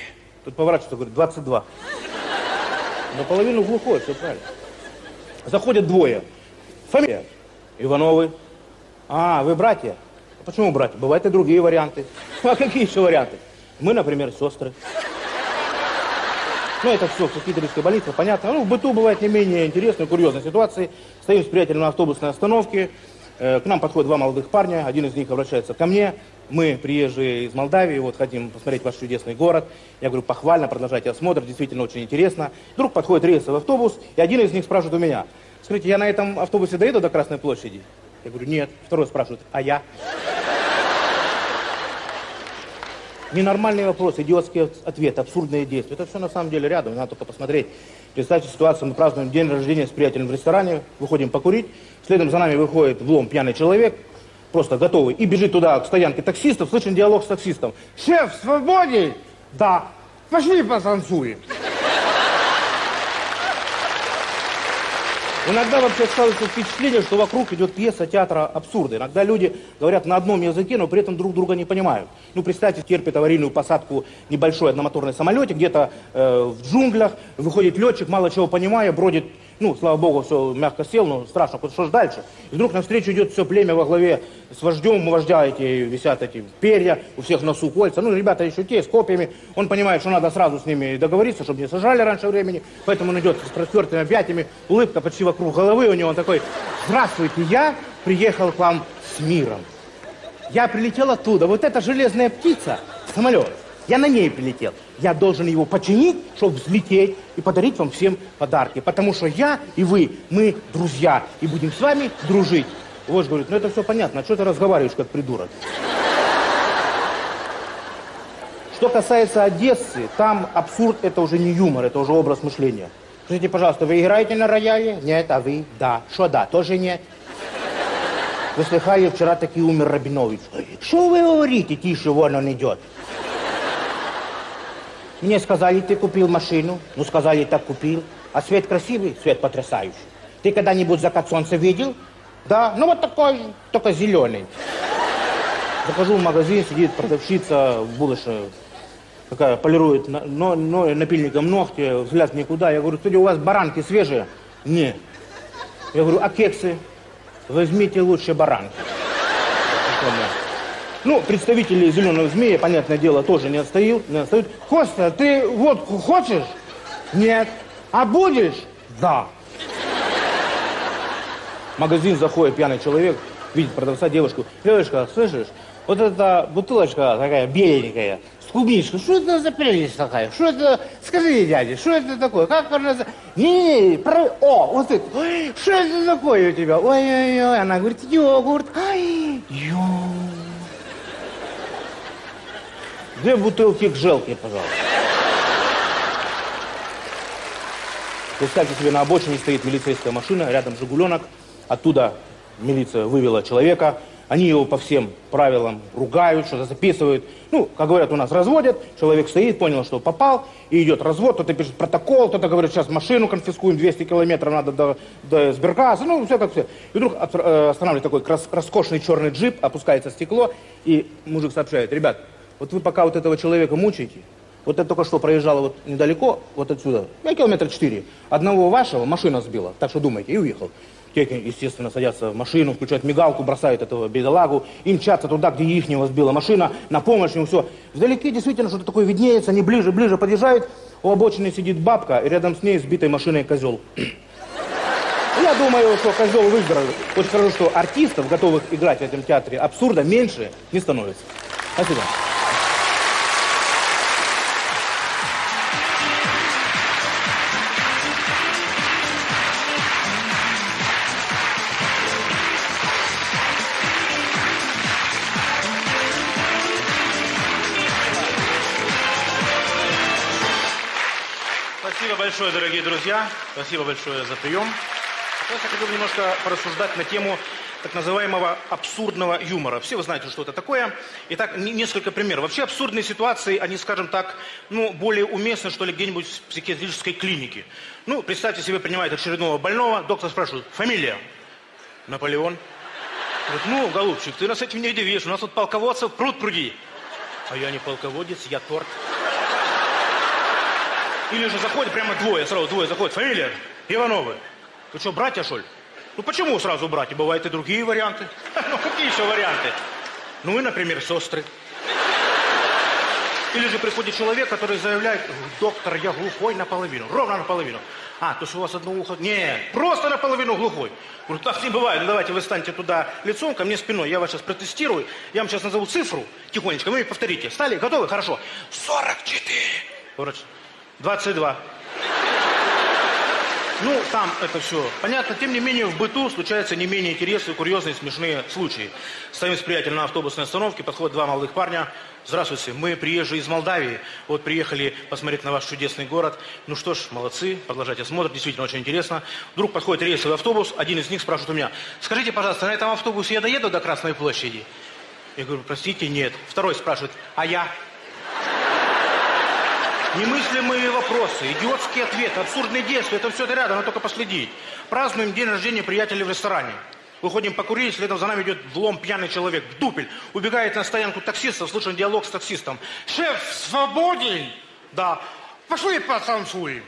Тут поворачивается, говорит, 22. Наполовину глухой, все правильно. Заходят двое. Фамилия? Ивановы. А, вы братья? А Почему братья? Бывают и другие варианты. [LAUGHS] А какие еще варианты? Мы, например, сестры. Ну, это все в психиатрической больнице, понятно. Ну, в быту бывает не менее интересные, курьезные ситуации. Стоим с приятелем на автобусной остановке. Э, К нам подходят два молодых парня. Один из них обращается ко мне. Мы, приезжие из Молдавии, вот хотим посмотреть ваш чудесный город. Я говорю, похвально, продолжайте осмотр, действительно очень интересно. Вдруг подходит рейсовый автобус, и один из них спрашивает у меня, скажите, я на этом автобусе доеду до Красной площади? Я говорю, нет. Второй спрашивает, а я? Ненормальный вопрос, идиотский ответ, абсурдные действия. Это все на самом деле рядом, надо только посмотреть. Представьте ситуацию, мы празднуем день рождения с приятелем в ресторане, выходим покурить, следом за нами выходит в лом пьяный человек, просто готовый, и бежит туда, к стоянке таксистов, слышен диалог с таксистом. Шеф, свободен? Да. Пошли потанцуем. Иногда вообще складывается впечатление, что вокруг идет пьеса театра абсурда. Иногда люди говорят на одном языке, но при этом друг друга не понимают. Ну, представьте, терпит аварийную посадку небольшой одномоторный самолетик где-то э, в джунглях, выходит летчик, мало чего понимая, бродит ну, слава богу, все мягко сел, но страшно, что ж дальше? И вдруг навстречу идет все племя во главе с вождем, у вождя эти висят эти перья, у всех носу кольца. Ну, ребята еще те, с копьями. Он понимает, что надо сразу с ними договориться, чтобы не сажали раньше времени. Поэтому он идет с распертыми объятиями, улыбка почти вокруг головы у него. Он такой, здравствуйте, я приехал к вам с миром. Я прилетел оттуда. Вот эта железная птица, самолет. Я на ней прилетел. Я должен его починить, чтобы взлететь и подарить вам всем подарки. Потому что я и вы, мы друзья, и будем с вами дружить. Вождь говорит, ну это все понятно, а что ты разговариваешь как придурок? Что касается Одессы, там абсурд это уже не юмор, это уже образ мышления. Скажите, пожалуйста, вы играете на рояле? Нет, а вы? Да. Что да? Тоже нет? Вы слыхали, вчера таки умер Рабинович. Что вы говорите? Тише, вон он идет. Мне сказали, ты купил машину. Ну, сказали, так купил. А свет красивый, свет потрясающий. Ты когда-нибудь закат солнца видел? Да, ну вот такой же, только зеленый. Захожу в магазин, сидит продавщица в такая полирует на, но, но, напильником ногти, взгляд никуда. Я говорю, кстати, у вас баранки свежие? Нет. Я говорю, а кексы? Возьмите лучше баранки. Ну, представители зеленого змея, понятное дело, тоже не отстают. Не отстают. Костя, ты водку хочешь? Нет. А будешь? Да. В магазин заходит пьяный человек, видит продавца девушку. Девушка, слышишь, вот эта бутылочка такая беленькая, с клубничкой, что это за прелесть такая? Что это, скажи, дядя, что это такое? Как она... Не-не-не, про... О, вот это. Что это такое у тебя? Ой-ой-ой, она говорит, йогурт. Ай, йогурт. Две бутылки к желке, пожалуйста. Представьте себе, на обочине стоит милицейская машина, рядом «Жигуленок». Оттуда милиция вывела человека. Они его по всем правилам ругают, что-то записывают. Ну, как говорят, у нас разводят. Человек стоит, понял, что попал, и идет развод. Кто-то пишет протокол, кто-то говорит, сейчас машину конфискуем, 200 километров надо до, до сбергаза. Ну, все как все. И вдруг э, останавливает такой роскошный черный джип, опускается стекло, и мужик сообщает, ребят, вот вы пока вот этого человека мучаете, вот это только что проезжало вот недалеко, вот отсюда, я километра четыре. Одного вашего машина сбила, так что думайте, и уехал. Те, естественно, садятся в машину, включают мигалку, бросают этого бедолагу, и мчатся туда, где ихнего сбила машина, на помощь ему все. Вдалеке действительно что-то такое виднеется, они ближе, ближе подъезжают, у обочины сидит бабка, и рядом с ней сбитой машиной козел. [CLEARS THROAT] Я думаю, что козел выздоровеет. Очень хорошо, что артистов, готовых играть в этом театре, абсурда меньше не становится. Спасибо. Большое, дорогие друзья. Спасибо большое за прием. Сейчас я хотел немножко порассуждать на тему так называемого абсурдного юмора. Все вы знаете, что это такое. Итак, несколько примеров. Вообще абсурдные ситуации, они, скажем так, ну, более уместны, что ли, где-нибудь в психиатрической клинике. Ну, представьте себе, принимает очередного больного, доктор спрашивает, фамилия? Наполеон. Говорит, ну, голубчик, ты нас этим не удивишь, у нас тут полководцев пруд пруди. А я не полководец, я торт. Или же заходит прямо двое, сразу двое заходят. Фамилия Ивановы. Вы что, братья, что ли? Ну почему сразу братья? Бывают и другие варианты. [LAUGHS] Ну какие еще варианты? Ну и, например, сестры. Или же приходит человек, который заявляет, доктор, я глухой наполовину, ровно наполовину. А, то есть у вас одно ухо... Нет, просто наполовину глухой. Говорю, так не бывает, ну давайте вы станьте туда лицом, ко мне спиной, я вас сейчас протестирую, я вам сейчас назову цифру, тихонечко, вы повторите. Стали? Готовы? Хорошо. 44. Врач. 22. Ну, там это все понятно. Тем не менее, в быту случаются не менее интересные, курьезные, смешные случаи. Стоим с приятелем на автобусной остановке, подходят два молодых парня. Здравствуйте, мы приезжие из Молдавии. Вот приехали посмотреть на ваш чудесный город. Ну что ж, молодцы, продолжайте осмотр, действительно очень интересно. Вдруг подходит рейсовый автобус, один из них спрашивает у меня, скажите, пожалуйста, на этом автобусе я доеду до Красной площади? Я говорю, простите, нет. Второй спрашивает, а я? Немыслимые вопросы, идиотские ответы, абсурдные действия. Это все это рядом, надо только последить. Празднуем день рождения приятелей в ресторане. Выходим покурить, следом за нами идет влом пьяный человек, дупель. Убегает на стоянку таксистов, слышен диалог с таксистом. «Шеф, свободен?» «Да». «Пошли потанцуем».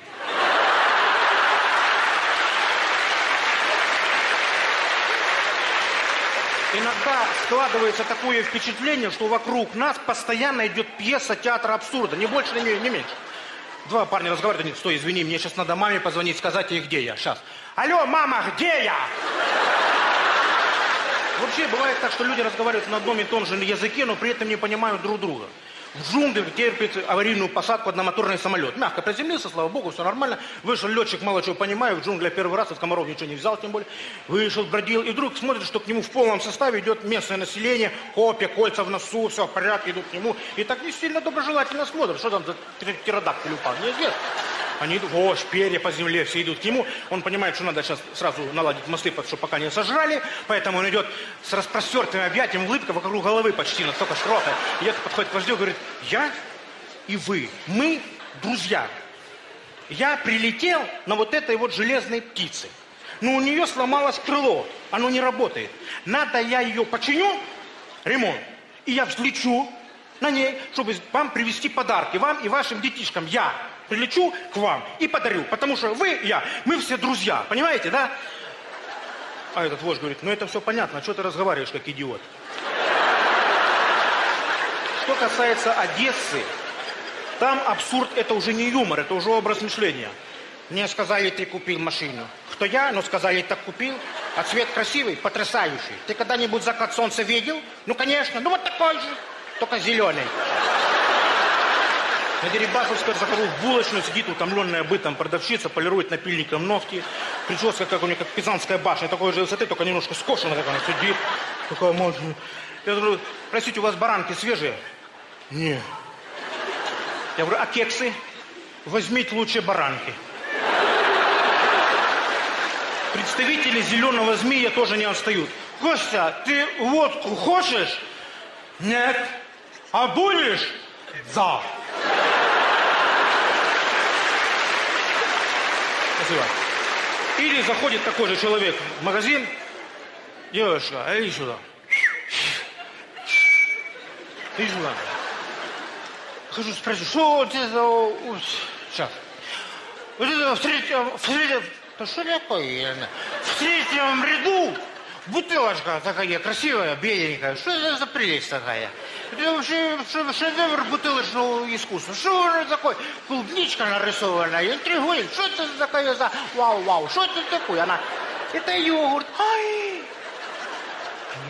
Иногда складывается такое впечатление, что вокруг нас постоянно идет пьеса театра абсурда. Не больше, не, меньше. Два парня разговаривают, они, стой, извини, мне сейчас надо маме позвонить, сказать ей, где я. Сейчас. Алло, мама, где я? Вообще бывает так, что люди разговаривают на одном и том же языке, но при этом не понимают друг друга. В джунглях терпит аварийную посадку одномоторный самолет. Мягко приземлился, слава богу, все нормально. Вышел летчик, мало чего понимаю, в джунглях первый раз, от комаров ничего не взял, тем более. Вышел, бродил, и вдруг смотрит, что к нему в полном составе идет местное население, копия, кольца в носу, все в порядке, идут к нему. И так не сильно доброжелательно смотрят, что там за птеродактиль упал, неизвестно. Они идут, о, перья по земле, все идут к нему. Он понимает, что надо сейчас сразу наладить мосты, потому что пока не сожрали. Поэтому он идет с распростертым объятием, улыбка вокруг головы почти настолько широкая. Это подходит к вождю и говорит, я и вы, мы друзья. Я прилетел на вот этой вот железной птице. Но у нее сломалось крыло, оно не работает. Надо я ее починю, ремонт, и я взлечу на ней, чтобы вам привезти подарки, вам и вашим детишкам. Я прилечу к вам и подарю, потому что вы и я, мы все друзья, понимаете, да? А этот вождь говорит, ну это все понятно, что ты разговариваешь как идиот? Что касается Одессы, там абсурд это уже не юмор, это уже образ мышления. Мне сказали, ты купил машину. Кто я? Ну, сказали, так купил. А цвет красивый, потрясающий. Ты когда-нибудь закат солнца видел? Ну, конечно. Ну, вот такой же, только зеленый. На Дерибасовской захожу в булочную, сидит утомленная бытом продавщица, полирует напильником ногти. Прическа, как у нее, как Пизанская башня, такой же высоты, только немножко скошена, как она сидит. Такая мощная. Я говорю, простите, у вас баранки свежие? Нет. Я говорю, а кексы? Возьмите лучше баранки. Представители зеленого змея тоже не отстают. Костя, ты водку хочешь? Нет. А будешь? Да. Спасибо. Или заходит такой же человек в магазин. Девушка, а иди сюда. Иди сюда. Хожу, спрашиваю, что вот это... Сейчас. Вот это в третьем... В третьем... Да что такое? В третьем ряду бутылочка такая красивая, беленькая. Что это за прелесть такая? Шедевр бутылочного искусства. Что это такое? Клубничка нарисованная, интригует. Что это такое за вау-вау? Что это такое? Она, это йогурт. Ай!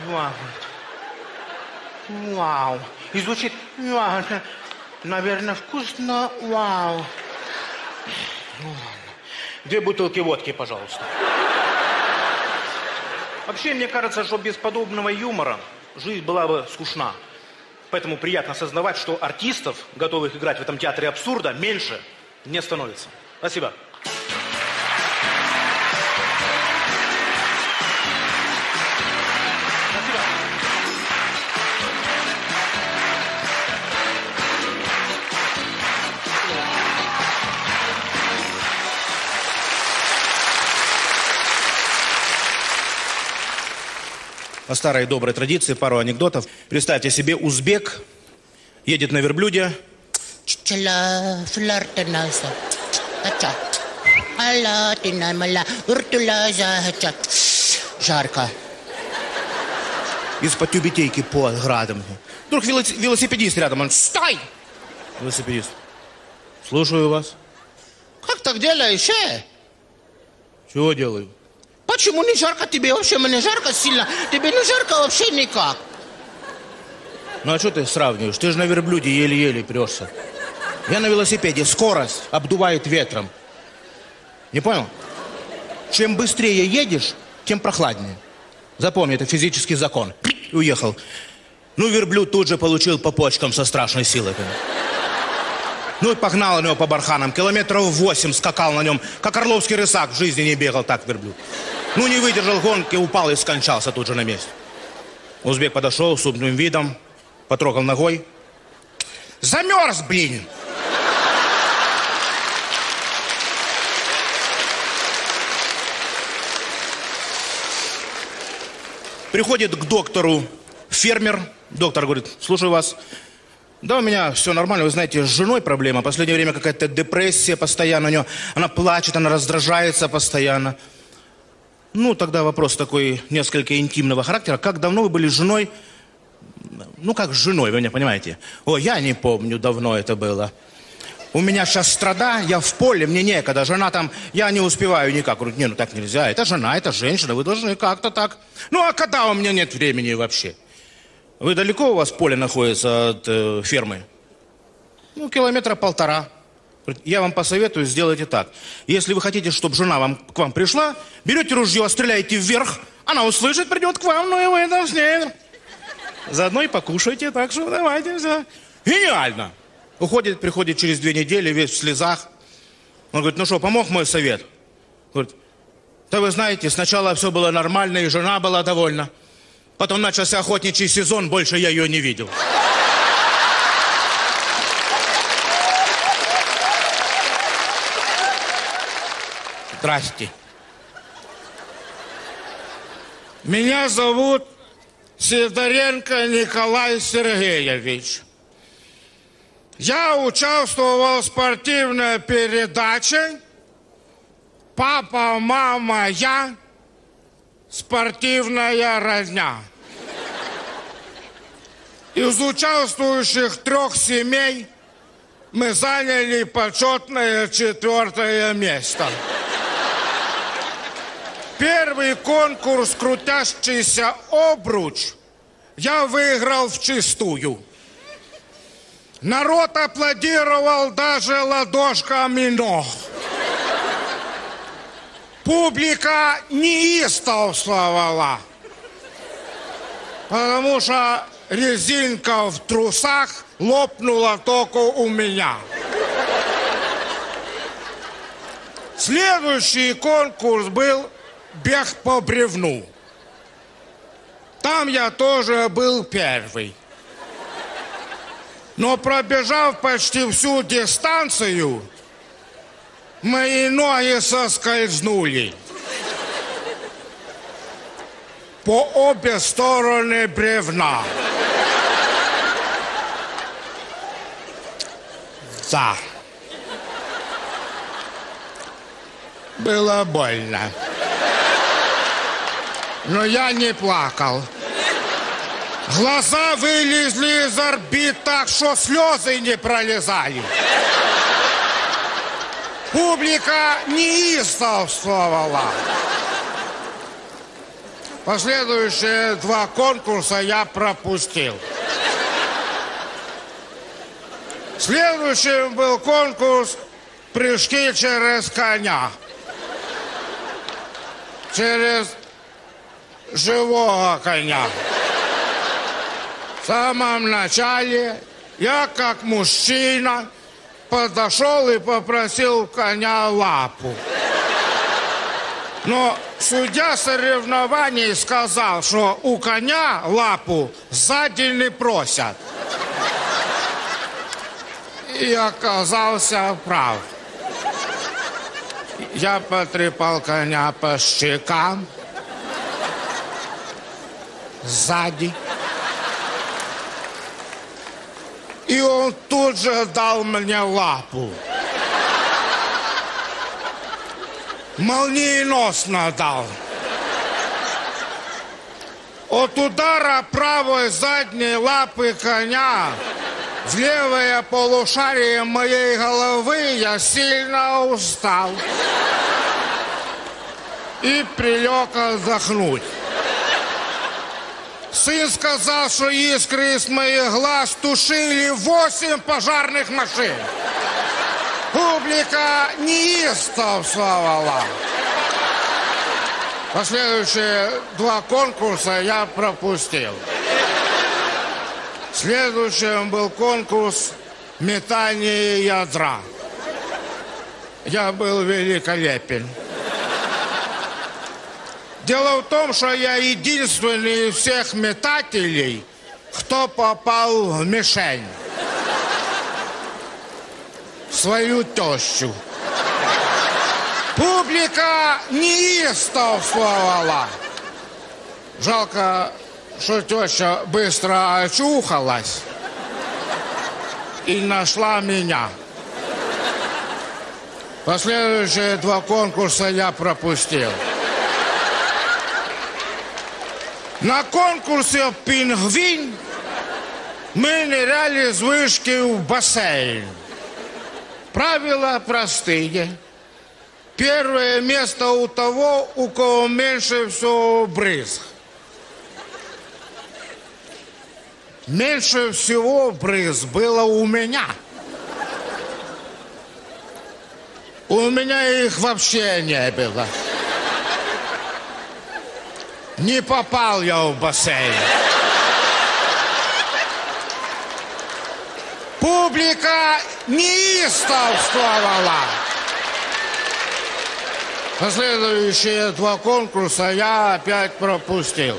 Йогурт. Вау. И звучит, вау, наверное, вкусно, вау. Ну ладно. Две бутылки водки, пожалуйста. Вообще, мне кажется, что без подобного юмора жизнь была бы скучна. Поэтому приятно осознавать, что артистов, готовых играть в этом театре абсурда, меньше не становится. Спасибо. По старой доброй традиции пару анекдотов. Представьте себе, узбек едет на верблюде. Жарко. из-под тюбетейки по градом. Вдруг велос- велосипедист рядом, он «Стой!» Велосипедист. Слушаю вас. Как так делаешь, э? Чего делаю? Почему не жарко тебе? Вообще мне жарко сильно. Тебе не жарко вообще никак. Ну а что ты сравниваешь? Ты же на верблюде еле-еле прешься. Я на велосипеде. Скорость обдувает ветром. Не понял? Чем быстрее едешь, тем прохладнее. Запомни, это физический закон. Уехал. Ну, верблюд тут же получил по почкам со страшной силой. Ну и погнал он его по барханам. Километров восемь скакал на нем, как орловский рысак в жизни не бегал так верблюд. Ну не выдержал гонки, упал и скончался тут же на месте. Узбек подошел с умным видом, потрогал ногой. Замерз, блин! Приходит к доктору фермер. Доктор говорит, слушаю вас. Да, у меня все нормально. Вы знаете, с женой проблема. Последнее время какая-то депрессия постоянно у нее. Она плачет, она раздражается постоянно. Ну, тогда вопрос такой несколько интимного характера. Как давно вы были с женой? Ну, как с женой, вы меня понимаете? О, я не помню, давно это было. У меня сейчас страда, я в поле, мне некогда. Жена там, я не успеваю никак. Говорю, не, ну так нельзя. Это жена, это женщина, вы должны как-то так. Ну, а когда у меня нет времени вообще? Вы далеко у вас поле находится от э, фермы? Ну, километра полтора. Я вам посоветую, сделайте так. Если вы хотите, чтобы жена вам, к вам пришла, берете ружье, стреляете вверх, она услышит, придет к вам, ну и вы там с ней. Заодно и покушайте, так что давайте все. Гениально! Уходит, приходит через две недели, весь в слезах. Он говорит, ну что, помог мой совет? Говорит, да вы знаете, сначала все было нормально, и жена была довольна. Потом начался охотничий сезон, больше я ее не видел. Здрасте. Меня зовут Сидоренко Николай Сергеевич. Я участвовал в спортивной передаче «Папа, мама, я. Спортивная родня». Из участвующих трех семей мы заняли почетное четвертое место. Первый конкурс «Крутящийся обруч» я выиграл в чистую. Народ аплодировал даже ладошками ног. Публика неистовствовала, потому что резинка в трусах лопнула только у меня. Следующий конкурс был бег по бревну. Там я тоже был первый. Но пробежав почти всю дистанцию, мои ноги соскользнули. По обе стороны бревна. Да. Было больно. Но я не плакал. Глаза вылезли из орбит так, что слезы не пролезали. Публика неистовствовала. Последующие два конкурса я пропустил. Следующим был конкурс «Прыжки через коня». Через живого коня. В самом начале я, как мужчина, подошел и попросил коня лапу. Но судья соревнований сказал, что у коня лапу сзади не просят. И оказался прав. Я потрепал коня по щекам, сзади. И он тут же дал мне лапу. Молниеносно дал. От удара правой задней лапы коня в левое полушарие моей головы я сильно устал. И прилег отдохнуть. Сын сказал, что искры из моих глаз тушили восемь пожарных машин. Публика неистовствовала. Последующие два конкурса я пропустил. Следующим был конкурс метания ядра. Я был великолепен. Дело в том, что я единственный из всех метателей, кто попал в мишень. В свою тещу. Публика неистовствовала. Жалко, что теща быстро очухалась и нашла меня. Последующие два конкурса я пропустил. На конкурсе «Пингвин» мы ныряли с вышки в бассейн. Правила простые. Первое место у того, у кого меньше всего брызг. Меньше всего брызг было у меня. У меня их вообще не было. Не попал я в бассейн. Публика неистовствовала. Последующие два конкурса я опять пропустил.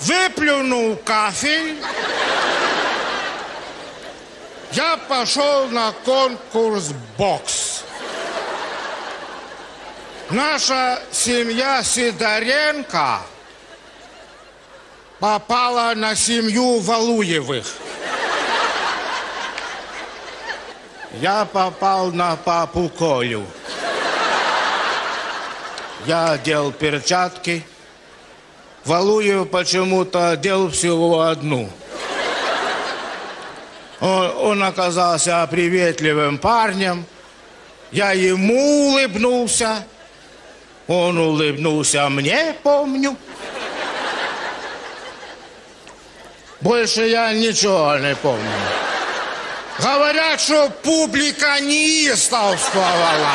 Выплюнул кафель. Я пошел на конкурс бокс. Наша семья Сидоренко попала на семью Валуевых. Я попал на папу Колю. Я одел перчатки. Валуев почему-то одел всего одну. Он, он оказался приветливым парнем. Я ему улыбнулся. Он улыбнулся мне, помню. Больше я ничего не помню. Говорят, что публика неистовствовала.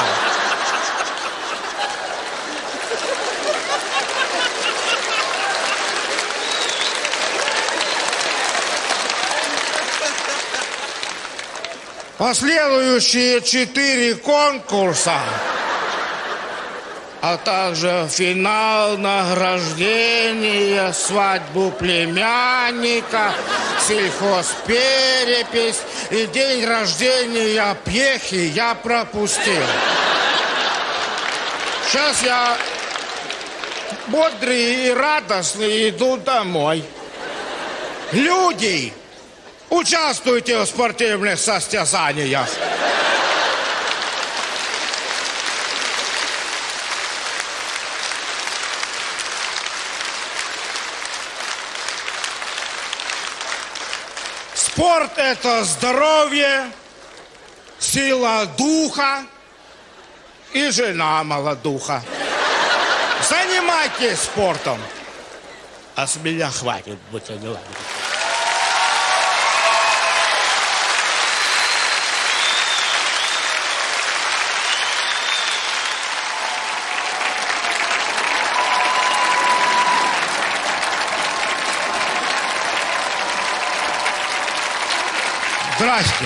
Последующие четыре конкурса, а также финал награждения, свадьбу племянника, сельхозперепись и день рождения Пьехи я пропустил. Сейчас я бодрый и радостный иду домой. Люди, участвуйте в спортивных состязаниях. Спорт – это здоровье, сила духа и жена молодуха. Занимайтесь спортом. А с меня хватит, будьте неладны. Здрасте.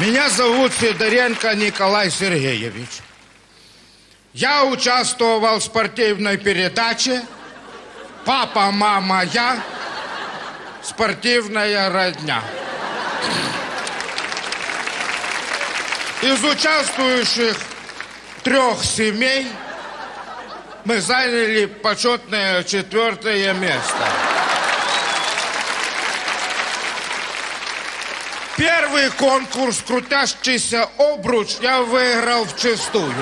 Меня зовут Федоренко Николай Сергеевич. Я участвовал в спортивной передаче «Папа, мама, я. Спортивная родня». Из участвующих трех семей мы заняли почетное четвертое место. Первый конкурс «Крутящийся обруч» я выиграл вчистую.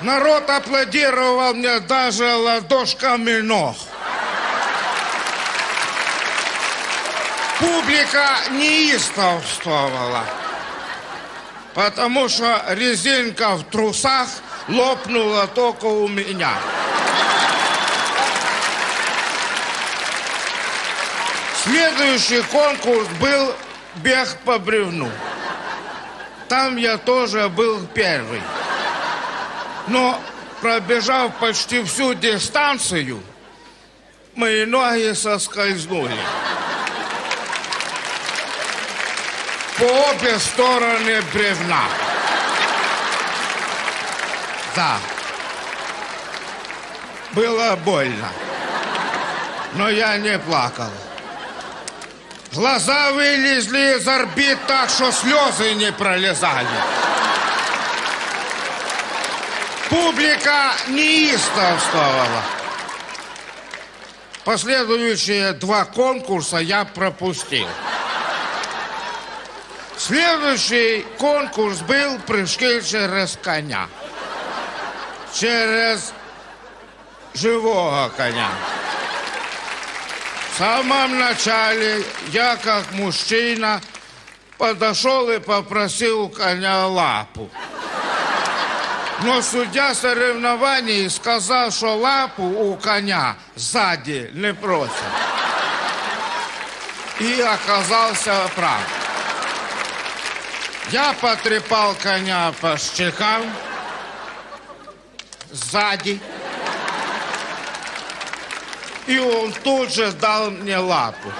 Народ аплодировал мне даже ладошками ног. Публика неистовствовала, потому что резинка в трусах лопнула только у меня. Следующий конкурс был бег по бревну. Там я тоже был первый. Но пробежав почти всю дистанцию, мои ноги соскользнули. По обе стороны бревна. Да. Было больно. Но я не плакал. Глаза вылезли из орбит так, что слезы не пролезали. Публика неистовствовала. Последующие два конкурса я пропустил. Следующий конкурс был прыжки через коня. Через живого коня. Самом начале я, как мужчина, подошел и попросил у коня лапу. Но судья соревнований сказал, что лапу у коня сзади не просят. И оказался прав. Я потрепал коня по щекам сзади. И он тут же дал мне лапу.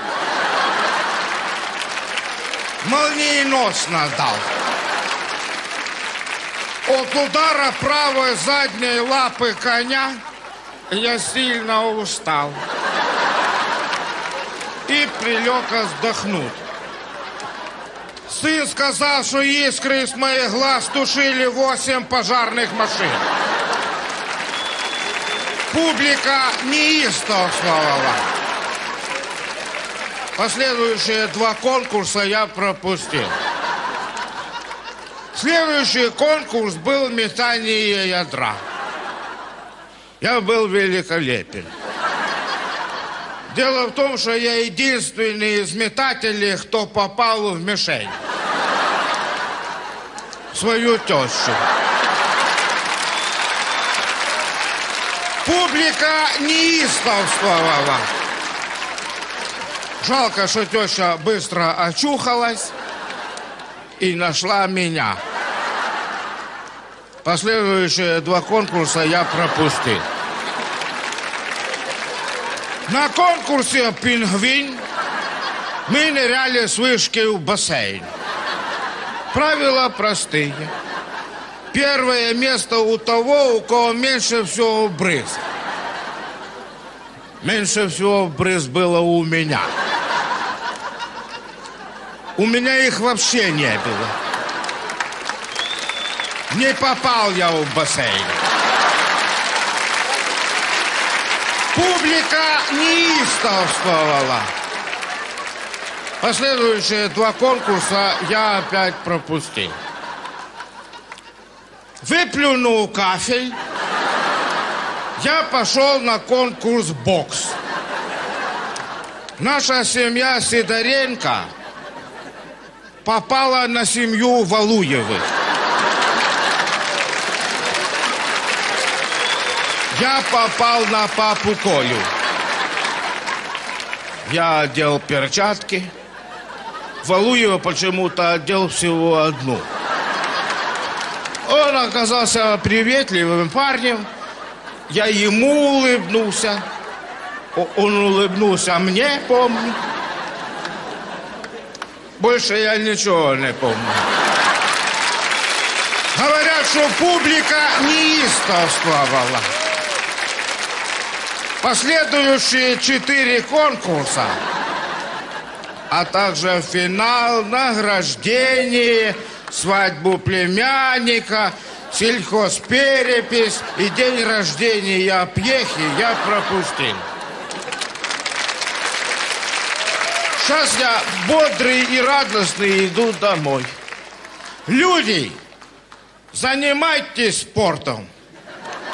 Молниеносно дал. От удара правой задней лапы коня я сильно устал. И прилег отдохнуть. Сын сказал, что искры из моих глаз тушили восемь пожарных машин. Публика неистовствовала. Последующие два конкурса я пропустил. Следующий конкурс был метание ядра. Я был великолепен. Дело в том, что я единственный из метателей, кто попал в мишень. Свою тещу. Публика неистовствовала. Жалко, что теща быстро очухалась и нашла меня. Последующие два конкурса я пропустил. На конкурсе «Пингвин» мы ныряли с вышки в бассейн. Правила простые. Первое место у того, у кого меньше всего брызг. Меньше всего брызг было у меня. У меня их вообще не было. Не попал я в бассейн. Публика неистовствовала. Последующие два конкурса я опять пропустил. Выплюнул кафель. Я пошел на конкурс бокс. Наша семья Сидоренко попала на семью Валуевых. Я попал на папу Колю. Я одел перчатки. Валуева почему-то одел всего одну. Он оказался приветливым парнем. Я ему улыбнулся. Он улыбнулся мне, помню. Больше я ничего не помню. Говорят, что публика неистовствовала. Последующие четыре конкурса, а также финал, награждение, свадьбу племянника, сельхозперепись и день рождения Пьехи я пропустил. Сейчас я бодрый и радостный иду домой. Люди, занимайтесь спортом.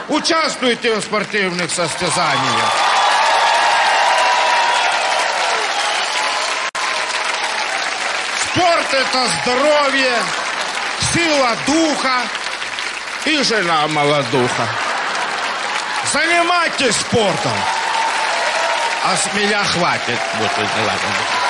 Участвуйте в спортивных состязаниях. Спорт – это здоровье, сила духа и жена молодуха. Занимайтесь спортом. А с меня хватит. Вот, ладно.